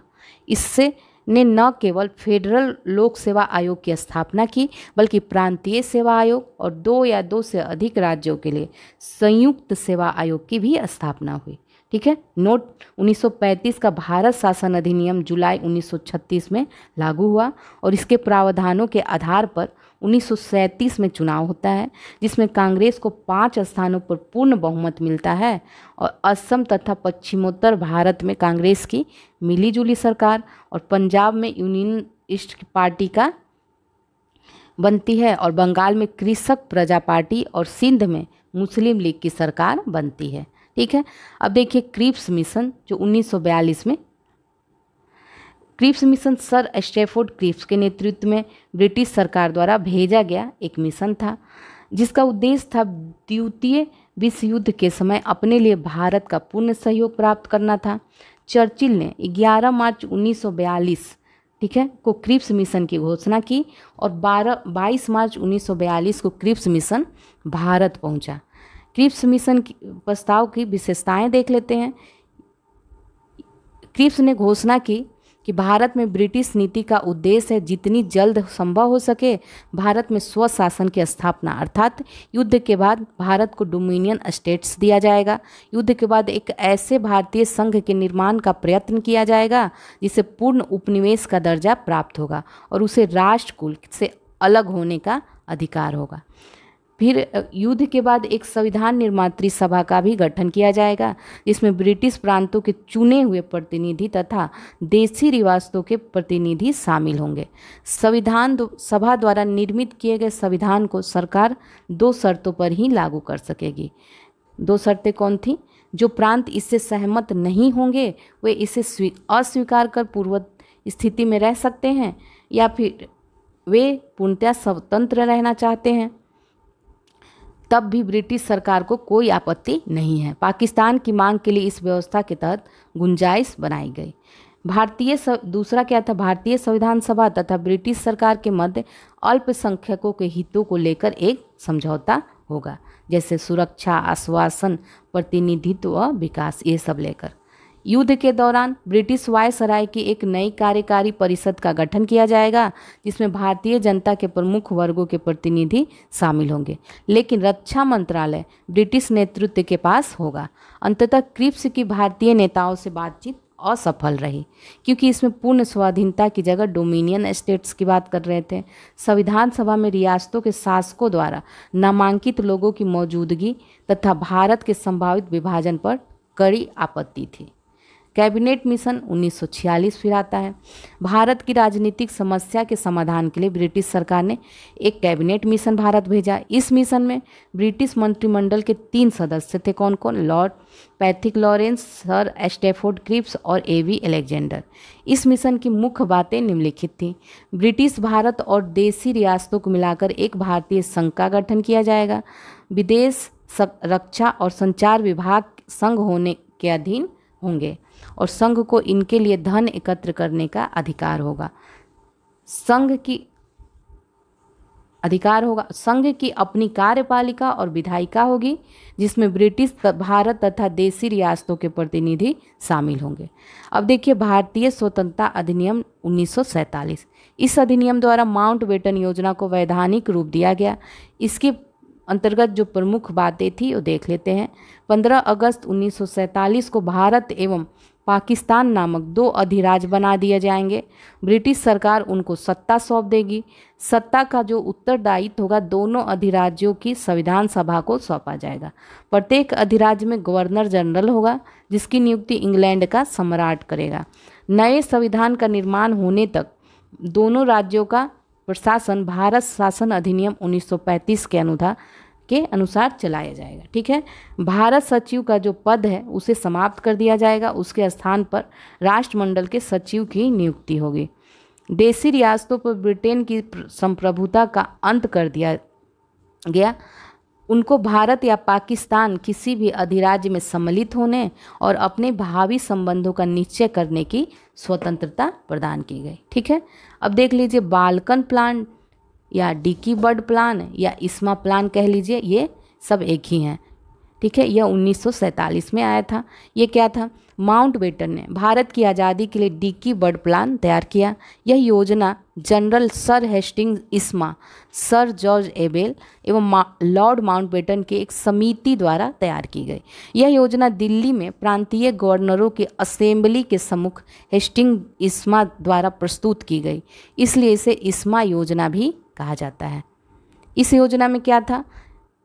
Speaker 1: इससे ने न केवल फेडरल लोक सेवा आयोग की स्थापना की, बल्कि प्रांतीय सेवा आयोग और दो या दो से अधिक राज्यों के लिए संयुक्त सेवा आयोग की भी स्थापना हुई। ठीक है? नोट 1935 का भारत शासन अधिनियम जुलाई 1936 में लागू हुआ और इसके प्रावधानों के आधार पर उन्नीस सौ सैंतीस में चुनाव होता है, जिसमें कांग्रेस को पाँच स्थानों पर पूर्ण बहुमत मिलता है और असम तथा पश्चिमोत्तर भारत में कांग्रेस की मिलीजुली सरकार और पंजाब में यूनियन ईस्ट पार्टी का बनती है और बंगाल में कृषक प्रजा पार्टी और सिंध में मुस्लिम लीग की सरकार बनती है। ठीक है? अब देखिए क्रिप्स मिशन, जो 1942 में Cripps mission sir Stafford Cripps के नेतृत्व में ब्रिटिश सरकार द्वारा भेजा गया एक मिशन था, जिसका उद्देश्य था द्वितीय विश्व युद्ध के समय अपने लिए भारत का पूर्ण सहयोग प्राप्त करना था। चर्चिल ने 11 मार्च 1942 ठीक है, को क्रिप्स मिशन की घोषणा की और 12 22 मार्च 1942 को क्रिप्स मिशन भारत पहुँचा। क्रिप्स मिशन की प्रस्ताव की विशेषताएँ देख लेते हैं। क्रिप्स ने घोषणा की कि भारत में ब्रिटिश नीति का उद्देश्य है जितनी जल्द संभव हो सके भारत में स्वशासन की स्थापना। अर्थात युद्ध के बाद भारत को डोमिनियन स्टेट्स दिया जाएगा। युद्ध के बाद एक ऐसे भारतीय संघ के निर्माण का प्रयत्न किया जाएगा जिसे पूर्ण उपनिवेश का दर्जा प्राप्त होगा और उसे राष्ट्रकुल से अलग होने का अधिकार होगा। फिर युद्ध के बाद एक संविधान निर्मात्री सभा का भी गठन किया जाएगा, जिसमें ब्रिटिश प्रांतों के चुने हुए प्रतिनिधि तथा देशी रिवासतों के प्रतिनिधि शामिल होंगे। संविधान सभा द्वारा निर्मित किए गए संविधान को सरकार दो शर्तों पर ही लागू कर सकेगी। दो शर्तें कौन थी? जो प्रांत इससे सहमत नहीं होंगे, वे इसे अस्वीकार कर पूर्व स्थिति में रह सकते हैं, या फिर वे पूर्णतया स्वतंत्र रहना चाहते हैं। तब भी ब्रिटिश सरकार को कोई आपत्ति नहीं है। पाकिस्तान की मांग के लिए इस व्यवस्था के तहत गुंजाइश बनाई गई। भारतीय दूसरा क्या था? भारतीय संविधान सभा तथा ब्रिटिश सरकार के मध्य अल्पसंख्यकों के हितों को लेकर एक समझौता होगा, जैसे सुरक्षा, आश्वासन, प्रतिनिधित्व और विकास, ये सब लेकर। युद्ध के दौरान ब्रिटिश वायसराय की एक नई कार्यकारी परिषद का गठन किया जाएगा, जिसमें भारतीय जनता के प्रमुख वर्गों के प्रतिनिधि शामिल होंगे। लेकिन रक्षा मंत्रालय ब्रिटिश नेतृत्व के पास होगा। अंततः क्रिप्स की भारतीय नेताओं से बातचीत असफल रही, क्योंकि इसमें पूर्ण स्वाधीनता की जगह डोमिनियन स्टेट्स की बात कर रहे थे। संविधान सभा में रियासतों के शासकों द्वारा नामांकित लोगों की मौजूदगी तथा भारत के संभावित विभाजन पर कड़ी आपत्ति थी। कैबिनेट मिशन 1946 फिर आता है। भारत की राजनीतिक समस्या के समाधान के लिए ब्रिटिश सरकार ने एक कैबिनेट मिशन भारत भेजा। इस मिशन में ब्रिटिश मंत्रिमंडल के तीन सदस्य थे कौन कौन? Lord Pethick Lawrence, sir Stafford Cripps और ए वी एलेक्जेंडर। इस मिशन की मुख्य बातें निम्नलिखित थीं। ब्रिटिश भारत और देसी रियासतों को मिलाकर एक भारतीय संघ का गठन किया जाएगा। विदेश रक्षा और संचार विभाग संघ होने के अधीन होंगे। और संघ को इनके लिए धन एकत्र करने का अधिकार होगा। संघ की अधिकार होगा। संघ की अपनी कार्यपालिका और विधायिका होगी, जिसमें ब्रिटिश भारत तथा देसी रियासतों के प्रतिनिधि शामिल होंगे। अब देखिए, भारतीय स्वतंत्रता अधिनियम 1947 इस अधिनियम द्वारा माउंट बेटन योजना को वैधानिक रूप दिया गया। इसके अंतर्गत जो प्रमुख बातें थी, वो देख लेते हैं। 15 अगस्त 1947 को भारत एवं पाकिस्तान नामक दो अधिराज बना दिए जाएँगे। ब्रिटिश सरकार उनको सत्ता सौंप देगी। सत्ता का जो उत्तरदायित्व होगा, दोनों अधिराज्यों की संविधान सभा को सौंपा जाएगा। प्रत्येक अधिराज्य में गवर्नर जनरल होगा, जिसकी नियुक्ति इंग्लैंड का सम्राट करेगा। नए संविधान का निर्माण होने तक दोनों राज्यों का प्रशासन, भारत शासन अधिनियम 1935 के अनुसार के अनुसार चलाया जाएगा, ठीक है? भारत सचिव का जो पद है, उसे समाप्त कर दिया जाएगा। उसके स्थान पर राष्ट्रमंडल के सचिव की नियुक्ति होगी। देसी रियासतों पर ब्रिटेन की संप्रभुता का अंत कर दिया गया। उनको भारत या पाकिस्तान किसी भी अधिराज्य में सम्मिलित होने और अपने भावी संबंधों का निश्चय करने की स्वतंत्रता प्रदान की गई, ठीक है? अब देख लीजिए, बालकन प्लान या डिकी बर्ड प्लान या इस्मा प्लान कह लीजिए, ये सब एक ही हैं। ठीक है, यह उन्नीस सौ सैंतालीस में आया था। ये क्या था? माउंट बेटन ने भारत की आज़ादी के लिए डिकी बर्ड प्लान तैयार किया। यह योजना general sir Hastings Ismay, sir George Abell एवं लॉर्ड माउंट बेटन के एक समिति द्वारा तैयार की गई। यह योजना दिल्ली में प्रांतीय गवर्नरों के असेंबली के सम्मुख हेस्टिंग इस्मा द्वारा प्रस्तुत की गई। इसलिए इसे इस्मा योजना भी कहा जाता है। इस योजना में क्या था?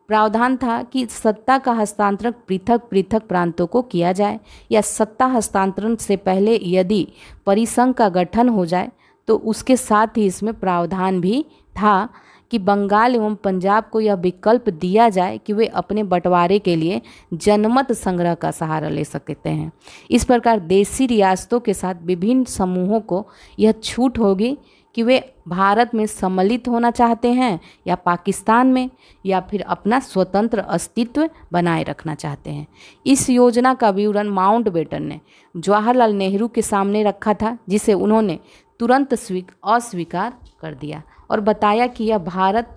Speaker 1: प्रावधान था कि सत्ता का हस्तांतरण पृथक पृथक प्रांतों को किया जाए या सत्ता हस्तांतरण से पहले यदि परिसंघ का गठन हो जाए तो उसके साथ ही इसमें प्रावधान भी था कि बंगाल एवं पंजाब को यह विकल्प दिया जाए कि वे अपने बंटवारे के लिए जनमत संग्रह का सहारा ले सकते हैं। इस प्रकार देसी रियासतों के साथ विभिन्न समूहों को यह छूट होगी कि वे भारत में सम्मिलित होना चाहते हैं या पाकिस्तान में, या फिर अपना स्वतंत्र अस्तित्व बनाए रखना चाहते हैं। इस योजना का विवरण माउंट बेटन ने जवाहरलाल नेहरू के सामने रखा था, जिसे उन्होंने तुरंत स्वीक, अस्वीकार कर दिया और बताया कि यह भारत,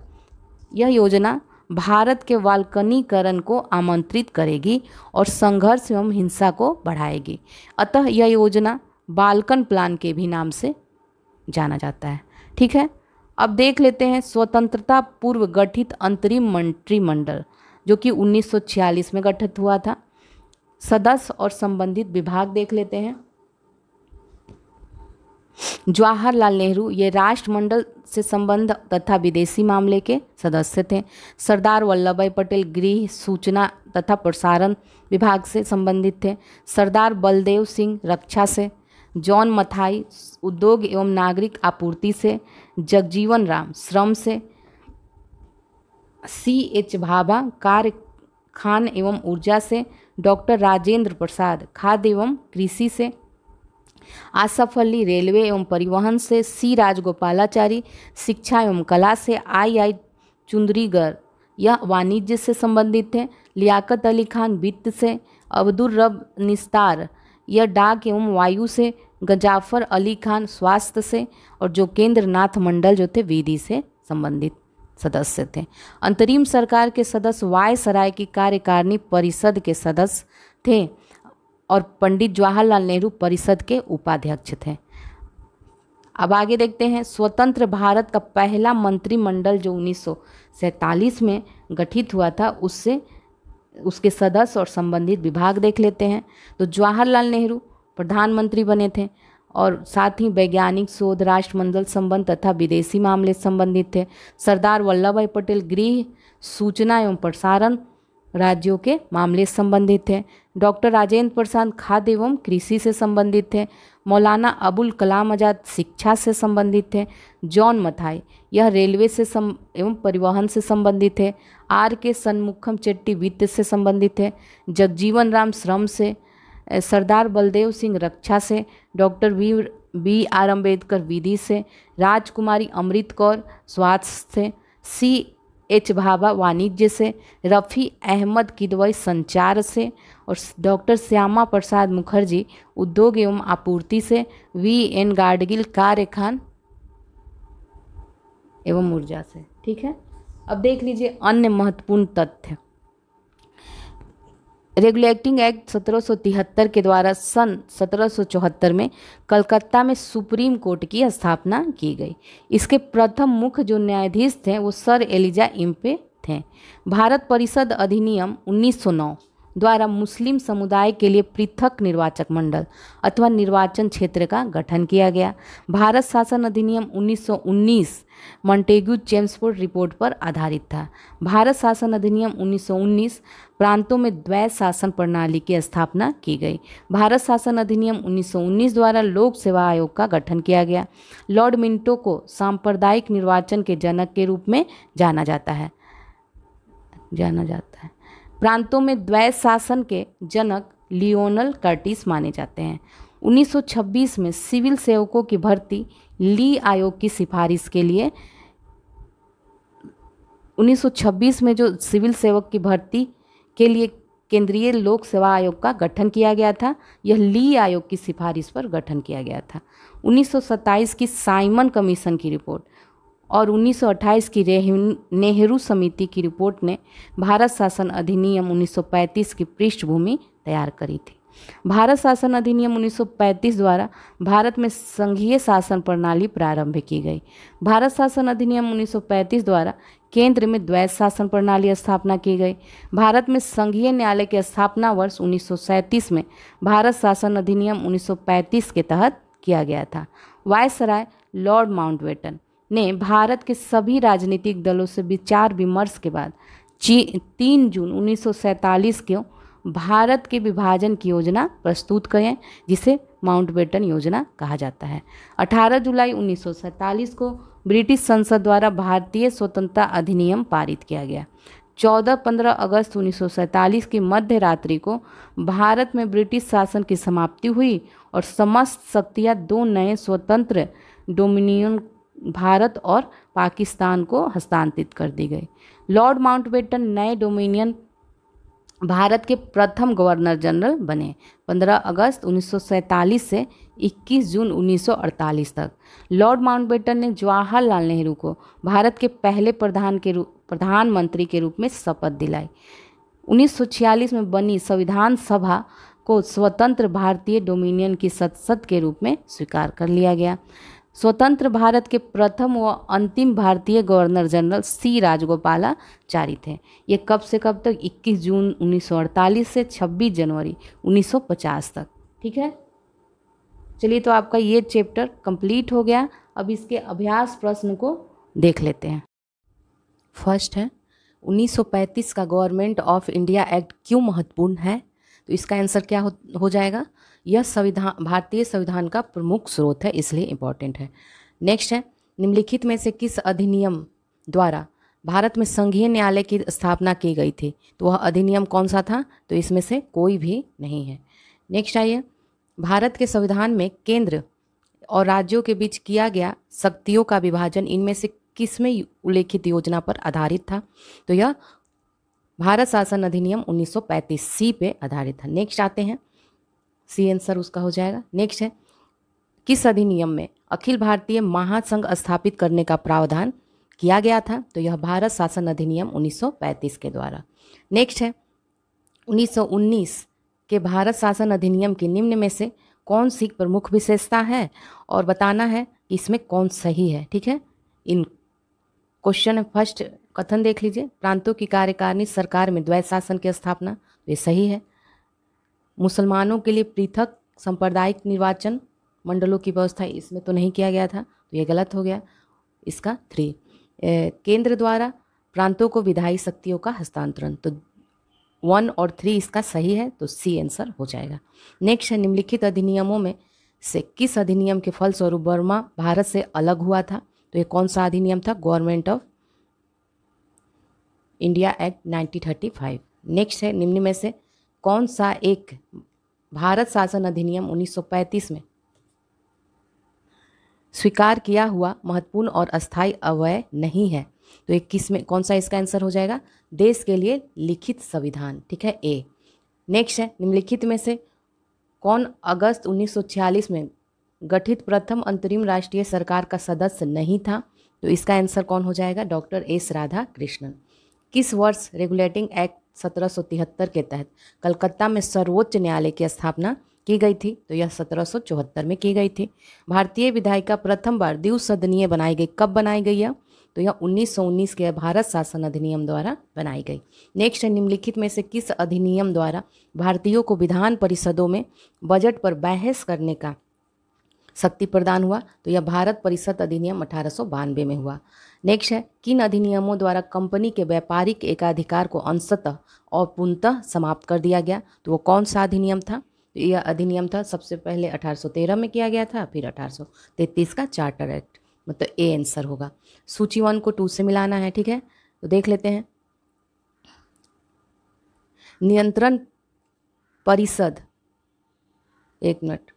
Speaker 1: यह योजना भारत के वाल्कनीकरण को आमंत्रित करेगी और संघर्ष एवं हिंसा को बढ़ाएगी। अतः यह योजना बालकन प्लान के भी नाम से जाना जाता है। ठीक है? अब देख लेते हैं स्वतंत्रता पूर्व गठित अंतरिम मंत्रिमंडल, जो कि 1946 में गठित हुआ था। सदस्य और संबंधित विभाग देख लेते हैं। जवाहरलाल नेहरू, ये राष्ट्रमंडल से संबंध तथा विदेशी मामले के सदस्य थे। सरदार वल्लभ भाई पटेल गृह सूचना तथा प्रसारण विभाग से संबंधित थे। सरदार बलदेव सिंह रक्षा से। जॉन मथाई, उद्योग एवं नागरिक आपूर्ति से, जगजीवन राम, श्रम से, सी एच भाभा, कार्य, खान एवं ऊर्जा से, डॉक्टर राजेंद्र प्रसाद, खाद्य एवं कृषि से, आसफ अली, रेलवे एवं परिवहन से, सी राजगोपालाचारी, शिक्षा एवं कला से, आई आई चुंदरीगर यह वाणिज्य से संबंधित थे लियाकत अली खान वित्त से अब्दुल रब निस्तार यह डाक एवं वायु से, गजाफर अली खान स्वास्थ्य से और जो केंद्र नाथ मंडल जो थे विधि से संबंधित सदस्य थे। अंतरिम सरकार के सदस्य वाय सराय की कार्यकारिणी परिषद के सदस्य थे और पंडित जवाहरलाल नेहरू परिषद के उपाध्यक्ष थे। अब आगे देखते हैं, स्वतंत्र भारत का पहला मंत्रिमंडल जो उन्नीस में गठित हुआ था, उससे उसके सदस्य और संबंधित विभाग देख लेते हैं। तो जवाहरलाल नेहरू प्रधानमंत्री बने थे और साथ ही वैज्ञानिक, शोध, राष्ट्रमंडल संबंध तथा विदेशी मामले संबंधित थे। सरदार वल्लभ भाई पटेल गृह, सूचना एवं प्रसारण राज्यों के मामले संबंधित थे। डॉक्टर राजेंद्र प्रसाद खाद्य एवं कृषि से संबंधित थे। मौलाना अबुल कलाम आज़ाद शिक्षा से संबंधित थे। जॉन मथाई यह रेलवे से सम एवं परिवहन से संबंधित है। आर के सन्मुखम चेट्टी वित्त से संबंधित है। जगजीवन राम श्रम से सरदार बलदेव सिंह रक्षा से, doctor V B R Ambedkar विधि से, राजकुमारी अमृत कौर स्वास्थ्य से, सी एच भाभा वाणिज्य से, रफ़ी अहमद किदवई संचार से और डॉक्टर श्यामा प्रसाद मुखर्जी उद्योग एवं आपूर्ति से, वी एन गाडगिल कार्य खान एवं ऊर्जा से, ठीक है? अब देख लीजिए अन्य महत्वपूर्ण तथ्य। रेगुलेटिंग एक्ट सत्रह सौ तिहत्तर के द्वारा सन सत्रह सौ चौहत्तर में कलकत्ता में सुप्रीम कोर्ट की स्थापना की गई। इसके प्रथम मुख्य जो न्यायाधीश थे वो सर एलिजा इम्पे थे। भारत परिषद अधिनियम 1909 द्वारा मुस्लिम समुदाय के लिए पृथक निर्वाचक मंडल अथवा निर्वाचन क्षेत्र का गठन किया गया। भारत शासन अधिनियम 1919 मंटेग्यू चेम्सफोर्ड रिपोर्ट पर आधारित था। भारत शासन अधिनियम 1919 प्रांतों में द्वैत शासन प्रणाली की स्थापना की गई। भारत शासन अधिनियम 1919 द्वारा लोक सेवा आयोग का गठन किया गया। लॉर्ड मिंटो को सांप्रदायिक निर्वाचन के जनक के रूप में जाना जाता है। जाना जाता है। प्रांतों में द्वैत शासन के जनक लियोनल कर्टिस माने जाते हैं। 1926 में सिविल सेवकों की भर्ती ली आयोग की सिफारिश के लिए 1926 में जो सिविल सेवक की भर्ती के लिए केंद्रीय लोक सेवा आयोग का गठन किया गया था, यह ली आयोग की सिफारिश पर गठन किया गया था। 1927 की साइमन कमीशन की रिपोर्ट। और 1928 की नेहरू समिति की रिपोर्ट ने भारत शासन अधिनियम 1935 की पृष्ठभूमि तैयार करी थी। भारत शासन अधिनियम 1935 द्वारा भारत में संघीय शासन प्रणाली प्रारंभ की गई। भारत शासन अधिनियम 1935 द्वारा केंद्र में द्वैत शासन प्रणाली स्थापना की गई। भारत में संघीय न्यायालय की स्थापना वर्ष उन्नीस सौ सैंतीस में भारत शासन अधिनियम 1935 के तहत किया गया था। वायसराय लॉर्ड माउंटबेटन ने भारत के सभी राजनीतिक दलों से विचार विमर्श के बाद तीन जून उन्नीस सौ सैंतालीस को भारत के विभाजन की योजना प्रस्तुत करें, जिसे माउंटबेटन योजना कहा जाता है। 18 जुलाई उन्नीस सौ सैंतालीस को ब्रिटिश संसद द्वारा भारतीय स्वतंत्रता अधिनियम पारित किया गया। 14-15 अगस्त उन्नीस सौ सैंतालीस की मध्य रात्रि को भारत में ब्रिटिश शासन की समाप्ति हुई और समस्त शक्तियाँ दो नए स्वतंत्र डोमिनियन भारत और पाकिस्तान को हस्तांतरित कर दी गई। लॉर्ड माउंटबेटन नए डोमिनियन भारत के प्रथम गवर्नर जनरल बने 15 अगस्त 1947 से 21 जून 1948 तक। लॉर्ड माउंटबेटन ने जवाहरलाल नेहरू को भारत के पहले प्रधान के रूप प्रधानमंत्री के रूप में शपथ दिलाई। 1946 में बनी संविधान सभा को स्वतंत्र भारतीय डोमिनियन की संसद के रूप में स्वीकार कर लिया गया। स्वतंत्र भारत के प्रथम व अंतिम भारतीय गवर्नर जनरल सी राजगोपालाचारी थे। ये कब से कब तक? 21 जून 1948 से 26 जनवरी 1950 तक। ठीक है? चलिए तो आपका ये चैप्टर कंप्लीट हो गया। अब इसके अभ्यास प्रश्न को देख लेते हैं। फ़र्स्ट है 1935 का गवर्नमेंट ऑफ़ इंडिया एक्ट क्यों महत्वपूर्ण है? तो इसका आंसर क्या हो, हो जाएगा? यह संविधान, भारतीय संविधान का प्रमुख स्रोत है, इसलिए इम्पोर्टेंट है। नेक्स्ट है, निम्नलिखित में से किस अधिनियम द्वारा भारत में संघीय न्यायालय की स्थापना की गई थी? तो वह अधिनियम कौन सा था? तो इसमें से कोई भी नहीं है। नेक्स्ट आइए, भारत के संविधान में केंद्र और राज्यों के बीच किया गया शक्तियों का विभाजन इनमें से किसमें उल्लेखित योजना पर आधारित था? तो यह भारत शासन अधिनियम 1935 सी पे आधारित था नेक्स्ट आते हैं सी आंसर उसका हो जाएगा। नेक्स्ट है, किस अधिनियम में अखिल भारतीय महासंघ स्थापित करने का प्रावधान किया गया था? तो यह भारत शासन अधिनियम 1935 के द्वारा। नेक्स्ट है 1919 के भारत शासन अधिनियम के निम्न में से कौन सी प्रमुख विशेषता है? और बताना है कि इसमें कौन सही है, ठीक है? इन क्वेश्चन फ़र्स्ट कथन देख लीजिए। प्रांतों की कार्यकारिणी सरकार में द्वैत शासन की स्थापना तो ये सही है। मुसलमानों के लिए पृथक सांप्रदायिक निर्वाचन मंडलों की व्यवस्था इसमें तो नहीं किया गया था तो ये गलत हो गया। इसका थ्री केंद्र द्वारा प्रांतों को विधायी शक्तियों का हस्तांतरण। तो वन और थ्री इसका सही है तो सी आंसर हो जाएगा। नेक्स्ट है, निम्नलिखित अधिनियमों में से किस अधिनियम के फलस्वरूप वर्मा भारत से अलग हुआ था? तो ये कौन सा अधिनियम था? Government of India act 1935 next है, निम्न में से कौन सा एक भारत शासन अधिनियम 1935 में स्वीकार किया हुआ महत्वपूर्ण और अस्थायी अवय नहीं है? तो एक किसमें, कौन सा इसका आंसर हो जाएगा? देश के लिए लिखित संविधान, ठीक है? ए। नेक्स्ट है, निम्नलिखित में से कौन अगस्त 1946 में गठित प्रथम अंतरिम राष्ट्रीय सरकार का सदस्य नहीं था? तो इसका आंसर कौन हो जाएगा? डॉक्टर एस राधा कृष्णन किस वर्ष रेगुलेटिंग एक्ट सत्रह के तहत कलकत्ता में सर्वोच्च न्यायालय की स्थापना की गई थी। तो यह सत्रह में की गई थी। भारतीय विधायिका प्रथम बार द्विसदनीय बनाई गई। कब बनाई गई है तो यह 1919 के भारत शासन अधिनियम द्वारा बनाई गई। नेक्स्ट, निम्नलिखित में से किस अधिनियम द्वारा भारतीयों को विधान परिषदों में बजट पर बहस करने का शक्ति प्रदान हुआ? तो यह भारत परिषद अधिनियम अठारह में हुआ। नेक्स्ट है, किन अधिनियमों द्वारा कंपनी के व्यापारिक एकाधिकार को अंशतः और पूर्णतः समाप्त कर दिया गया? तो वो कौन सा अधिनियम था? तो यह अधिनियम था, सबसे पहले 1813 में किया गया था, फिर 1833 का चार्टर एक्ट मतलब ए आंसर होगा। सूची वन को टू से मिलाना है, ठीक है? तो देख लेते हैं। नियंत्रण परिषद, एक मिनट।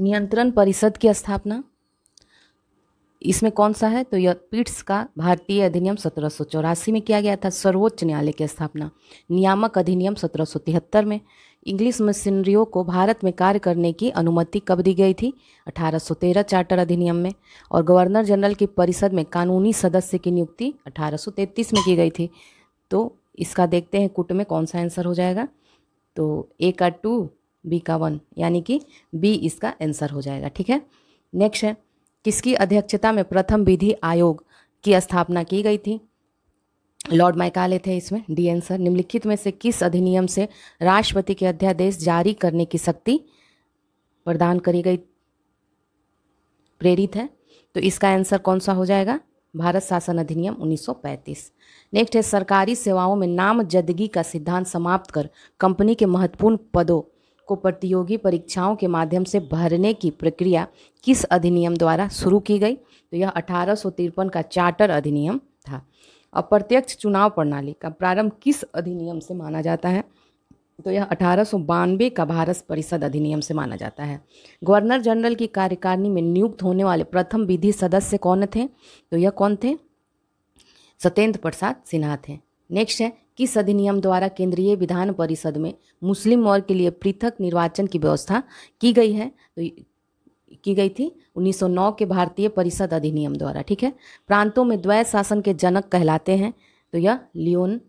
Speaker 1: नियंत्रण परिषद की स्थापना। इसमें कौन सा है? तो यह पीट्स का भारतीय अधिनियम सत्रह सौ चौरासी में किया गया था, सर्वोच्च न्यायालय की स्थापना। नियामक अधिनियम सत्रह सौ तिहत्तर में इंग्लिश मशीनरियों को भारत में कार्य करने की अनुमति कब दी गई थी? 1813 चार्टर अधिनियम में और गवर्नर जनरल की परिषद में कानूनी सदस्य की नियुक्ति 1833 में की गई थी। तो इसका देखते हैं कुट में कौन सा आंसर हो जाएगा? तो ए का टू बी का वन यानी कि बी इसका आंसर हो जाएगा, ठीक है? नेक्स्ट है, किसकी अध्यक्षता में प्रथम विधि आयोग की स्थापना की गई थी? लॉर्ड माइकाले थे इसमें डी आंसर निम्नलिखित में से किस अधिनियम से राष्ट्रपति के अध्यादेश जारी करने की शक्ति प्रदान करी गई? प्रेरित है तो इसका आंसर कौन सा हो जाएगा? भारत शासन अधिनियम 1935 नेक्स्ट है, सरकारी सेवाओं में नामजदगी का सिद्धांत समाप्त कर कंपनी के महत्वपूर्ण पदों को प्रतियोगी परीक्षाओं के माध्यम से भरने की प्रक्रिया किस अधिनियम द्वारा शुरू की गई? तो यह अठारह सौ तिरपन का चार्टर अधिनियम था। अप्रत्यक्ष चुनाव प्रणाली का प्रारंभ किस अधिनियम से माना जाता है? तो यह अठारह सौ बानबे का भारत परिषद अधिनियम से माना जाता है। गवर्नर जनरल की कार्यकारिणी में नियुक्त होने वाले प्रथम विधि सदस्य कौन थे? तो यह कौन थे? सत्येंद्र प्रसाद सिन्हा थे। नेक्स्ट है किस अधिनियम द्वारा केंद्रीय विधान परिषद में मुस्लिम वर्ग के लिए पृथक निर्वाचन की व्यवस्था की गई है। तो की गई थी 1909 के भारतीय परिषद अधिनियम द्वारा, ठीक है? प्रांतों में द्वैत शासन के जनक कहलाते हैं तो यह लियोन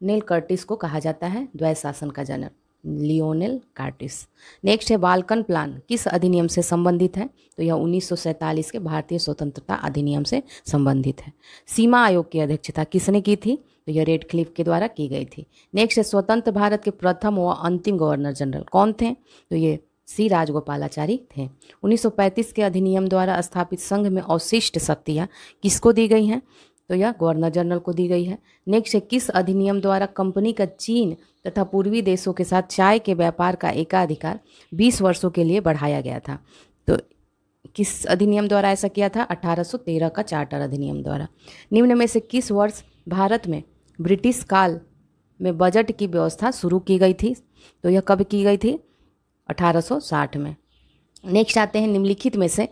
Speaker 1: नेल कर्टिस को कहा जाता है द्वैत शासन का जनक। Lionel Curtis. नेक्स्ट है बालकन प्लान, किस अधिनियम से संबंधित है? तो यह उन्नीस सौ सैंतालीस के भारतीय स्वतंत्रता अधिनियम से संबंधित है। सीमा आयोग की अध्यक्षता किसने की थी? तो यह रेड क्लिफ के द्वारा की गई थी। नेक्स्ट है स्वतंत्र भारत के प्रथम व अंतिम गवर्नर जनरल कौन थे? तो ये सी राजगोपालाचारी थे। 1935 के अधिनियम द्वारा स्थापित संघ में अवशिष्ट शक्तियाँ किसको दी गई हैं? तो यह गवर्नर जनरल को दी गई है। नेक्स्ट है किस अधिनियम द्वारा कंपनी का चीन तथा पूर्वी देशों के साथ चाय के व्यापार का एकाधिकार 20 वर्षों के लिए बढ़ाया गया था। तो किस अधिनियम द्वारा ऐसा किया था? 1813 का चार्टर अधिनियम द्वारा। निम्न में से किस वर्ष भारत में ब्रिटिश काल में बजट की व्यवस्था शुरू की गई थी? तो यह कब की गई थी? 1860 में। नेक्स्ट आते हैं निम्नलिखित में से।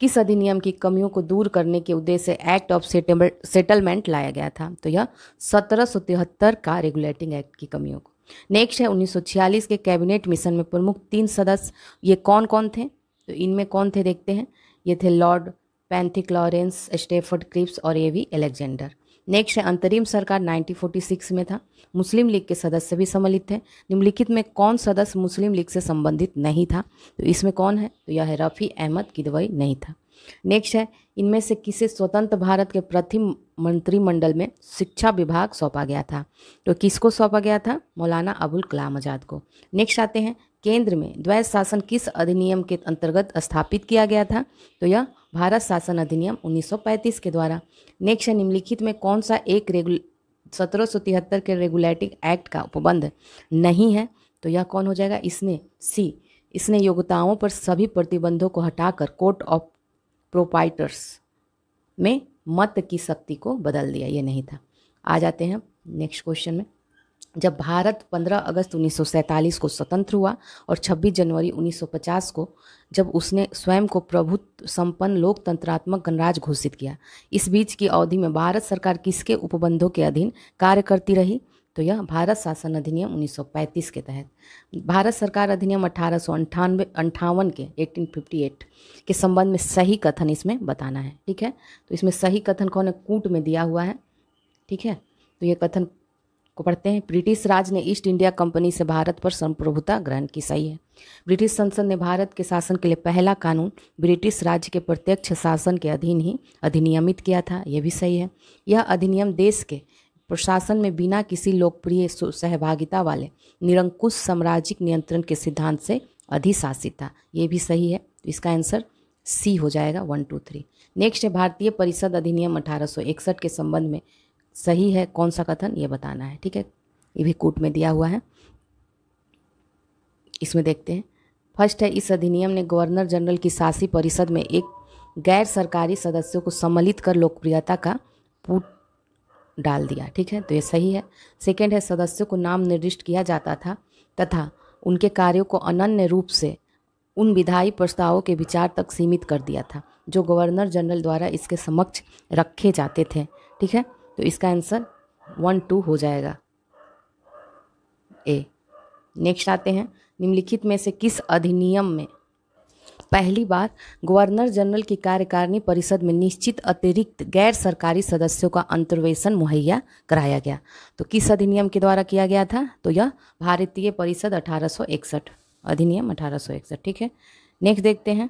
Speaker 1: किस अधिनियम की कमियों को दूर करने के उद्देश्य एक्ट ऑफ़ सेटलमेंट लाया गया था? तो यह सत्रह सौ तिहत्तर का रेगुलेटिंग एक्ट की कमियों को। नेक्स्ट है 1946 के कैबिनेट मिशन में प्रमुख तीन सदस्य, ये कौन कौन थे? तो इनमें कौन थे देखते हैं? ये थे Lord Pethick Lawrence Stafford Cripps और ए वी एलेक्जेंडर नेक्स्ट है, अंतरिम सरकार 1946 में था। मुस्लिम लीग के सदस्य भी सम्मिलित थे। निम्नलिखित में कौन सदस्य मुस्लिम लीग से संबंधित नहीं था? तो इसमें कौन है? तो यह है रफ़ी अहमद किदवई नहीं था। नेक्स्ट है, इनमें से किसे स्वतंत्र भारत के प्रथम मंत्रिमंडल में शिक्षा विभाग सौंपा गया था? तो किसको सौंपा गया था? मौलाना अबुल कलाम आज़ाद को। नेक्स्ट आते हैं, केंद्र में द्वैत शासन किस अधिनियम के अंतर्गत स्थापित किया गया था? तो यह भारत शासन अधिनियम 1935 के द्वारा। नेक्स्ट निम्नलिखित में कौन सा एक रेगुल सत्रह सौ तिहत्तर के रेगुलेटिंग एक्ट का उपबंध नहीं है तो यह कौन हो जाएगा? इसने, सी, इसने योग्यताओं पर सभी प्रतिबंधों को हटाकर कोर्ट ऑफ़ प्रोपाइटर्स में मत की शक्ति को बदल दिया, ये नहीं था। आ जाते हैं नेक्स्ट क्वेश्चन में। जब भारत 15 अगस्त उन्नीस सौ सैंतालीस को स्वतंत्र हुआ और 26 जनवरी 1950 को जब उसने स्वयं को प्रभुत्व संपन्न लोकतंत्रात्मक गणराज्य घोषित किया। इस बीच की अवधि में भारत सरकार किसके उपबंधों के अधीन कार्य करती रही? तो यह भारत शासन अधिनियम 1935 के तहत। भारत सरकार अधिनियम अठारह सौ अंठावन के 1858 के संबंध में सही कथन इसमें बताना है। ठीक है? तो इसमें सही कथन कौन है? कूट में दिया हुआ है। ठीक है? तो ये कथन को पढ़ते हैं। ब्रिटिश राज ने ईस्ट इंडिया कंपनी से भारत पर संप्रभुता ग्रहण की, सही है। ब्रिटिश संसद ने भारत के शासन के लिए पहला कानून ब्रिटिश राज्य के प्रत्यक्ष शासन के अधीन ही अधिनियमित किया था। यह भी सही है। यह अधिनियम देश के प्रशासन में बिना किसी लोकप्रिय सहभागिता वाले निरंकुश साम्राज्यिक नियंत्रण के सिद्धांत से अधिशासित था। ये भी सही है। तो इसका आंसर सी हो जाएगा, वन, टू, थ्री। नेक्स्ट है, भारतीय परिषद अधिनियम अठारह सौ इकसठ के संबंध में सही है, कौन सा कथन, ये बताना है, ठीक है? ये भी कूट में दिया हुआ है। इसमें देखते हैं। फ़र्स्ट है, इस अधिनियम ने गवर्नर जनरल की शासी परिषद में एक गैर सरकारी सदस्यों को सम्मिलित कर लोकप्रियता का पुट डाल दिया, ठीक है? तो ये सही है। सेकेंड है, सदस्यों को नाम निर्दिष्ट किया जाता था तथा उनके कार्यों को अनन्य रूप से उन विधायी प्रस्तावों के विचार तक सीमित कर दिया था, जो गवर्नर जनरल द्वारा इसके समक्ष रखे जाते थे, ठीक है? तो इसका आंसर वन टू हो जाएगा। ए, नेक्स्ट आते हैं। निम्नलिखित में से किस अधिनियम में पहली बार गवर्नर जनरल की कार्यकारिणी परिषद में निश्चित अतिरिक्त गैर सरकारी सदस्यों का अंतर्वेशन मुहैया कराया गया? तो किस अधिनियम के द्वारा किया गया था? तो यह भारतीय परिषद अठारह सौ इकसठ, अधिनियम अठारह सौ इकसठ, ठीक है? नेक्स्ट देखते हैं।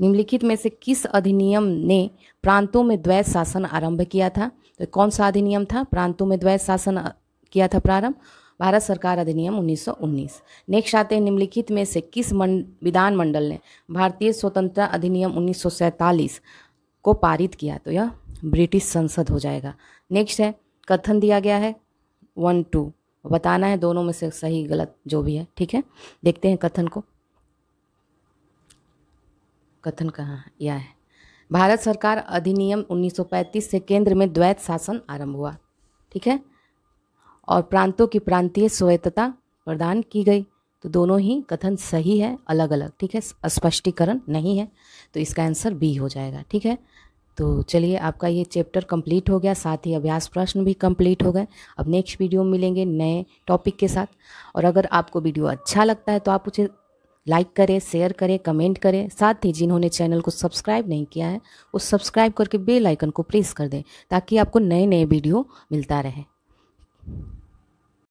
Speaker 1: निम्नलिखित में से किस अधिनियम ने प्रांतों में द्वैत शासन आरंभ किया था? तो कौन सा अधिनियम था? प्रांतों में द्वैत शासन किया था प्रारंभ? भारत सरकार अधिनियम 1919 नेक्स्ट आते हैं, निम्नलिखित में से किस विधान मंडल ने भारतीय स्वतंत्रता अधिनियम उन्नीस सौ सैंतालीस को पारित किया? तो यह ब्रिटिश संसद हो जाएगा। नेक्स्ट है, कथन दिया गया है, वन टू। बताना है दोनों में से सही गलत जो भी है। ठीक है? देखते हैं कथन को। कथन कहाँ यह है? भारत सरकार अधिनियम 1935 से केंद्र में द्वैत शासन आरंभ हुआ। ठीक है? और प्रांतों की प्रांतीय स्वायत्तता प्रदान की गई। तो दोनों ही कथन सही है अलग अलग ठीक है? स्पष्टीकरण नहीं है तो इसका आंसर बी हो जाएगा। ठीक है? तो चलिए, आपका ये चैप्टर कंप्लीट हो गया, साथ ही अभ्यास प्रश्न भी कंप्लीट हो गए। अब नेक्स्ट वीडियो में मिलेंगे नए टॉपिक के साथ। और अगर आपको वीडियो अच्छा लगता है तो आप उसे लाइक करें, शेयर करें, कमेंट करें। साथ ही जिन्होंने चैनल को सब्सक्राइब नहीं किया है वो सब्सक्राइब करके बेल आइकन को प्रेस कर दें ताकि आपको नए नए वीडियो मिलता रहे।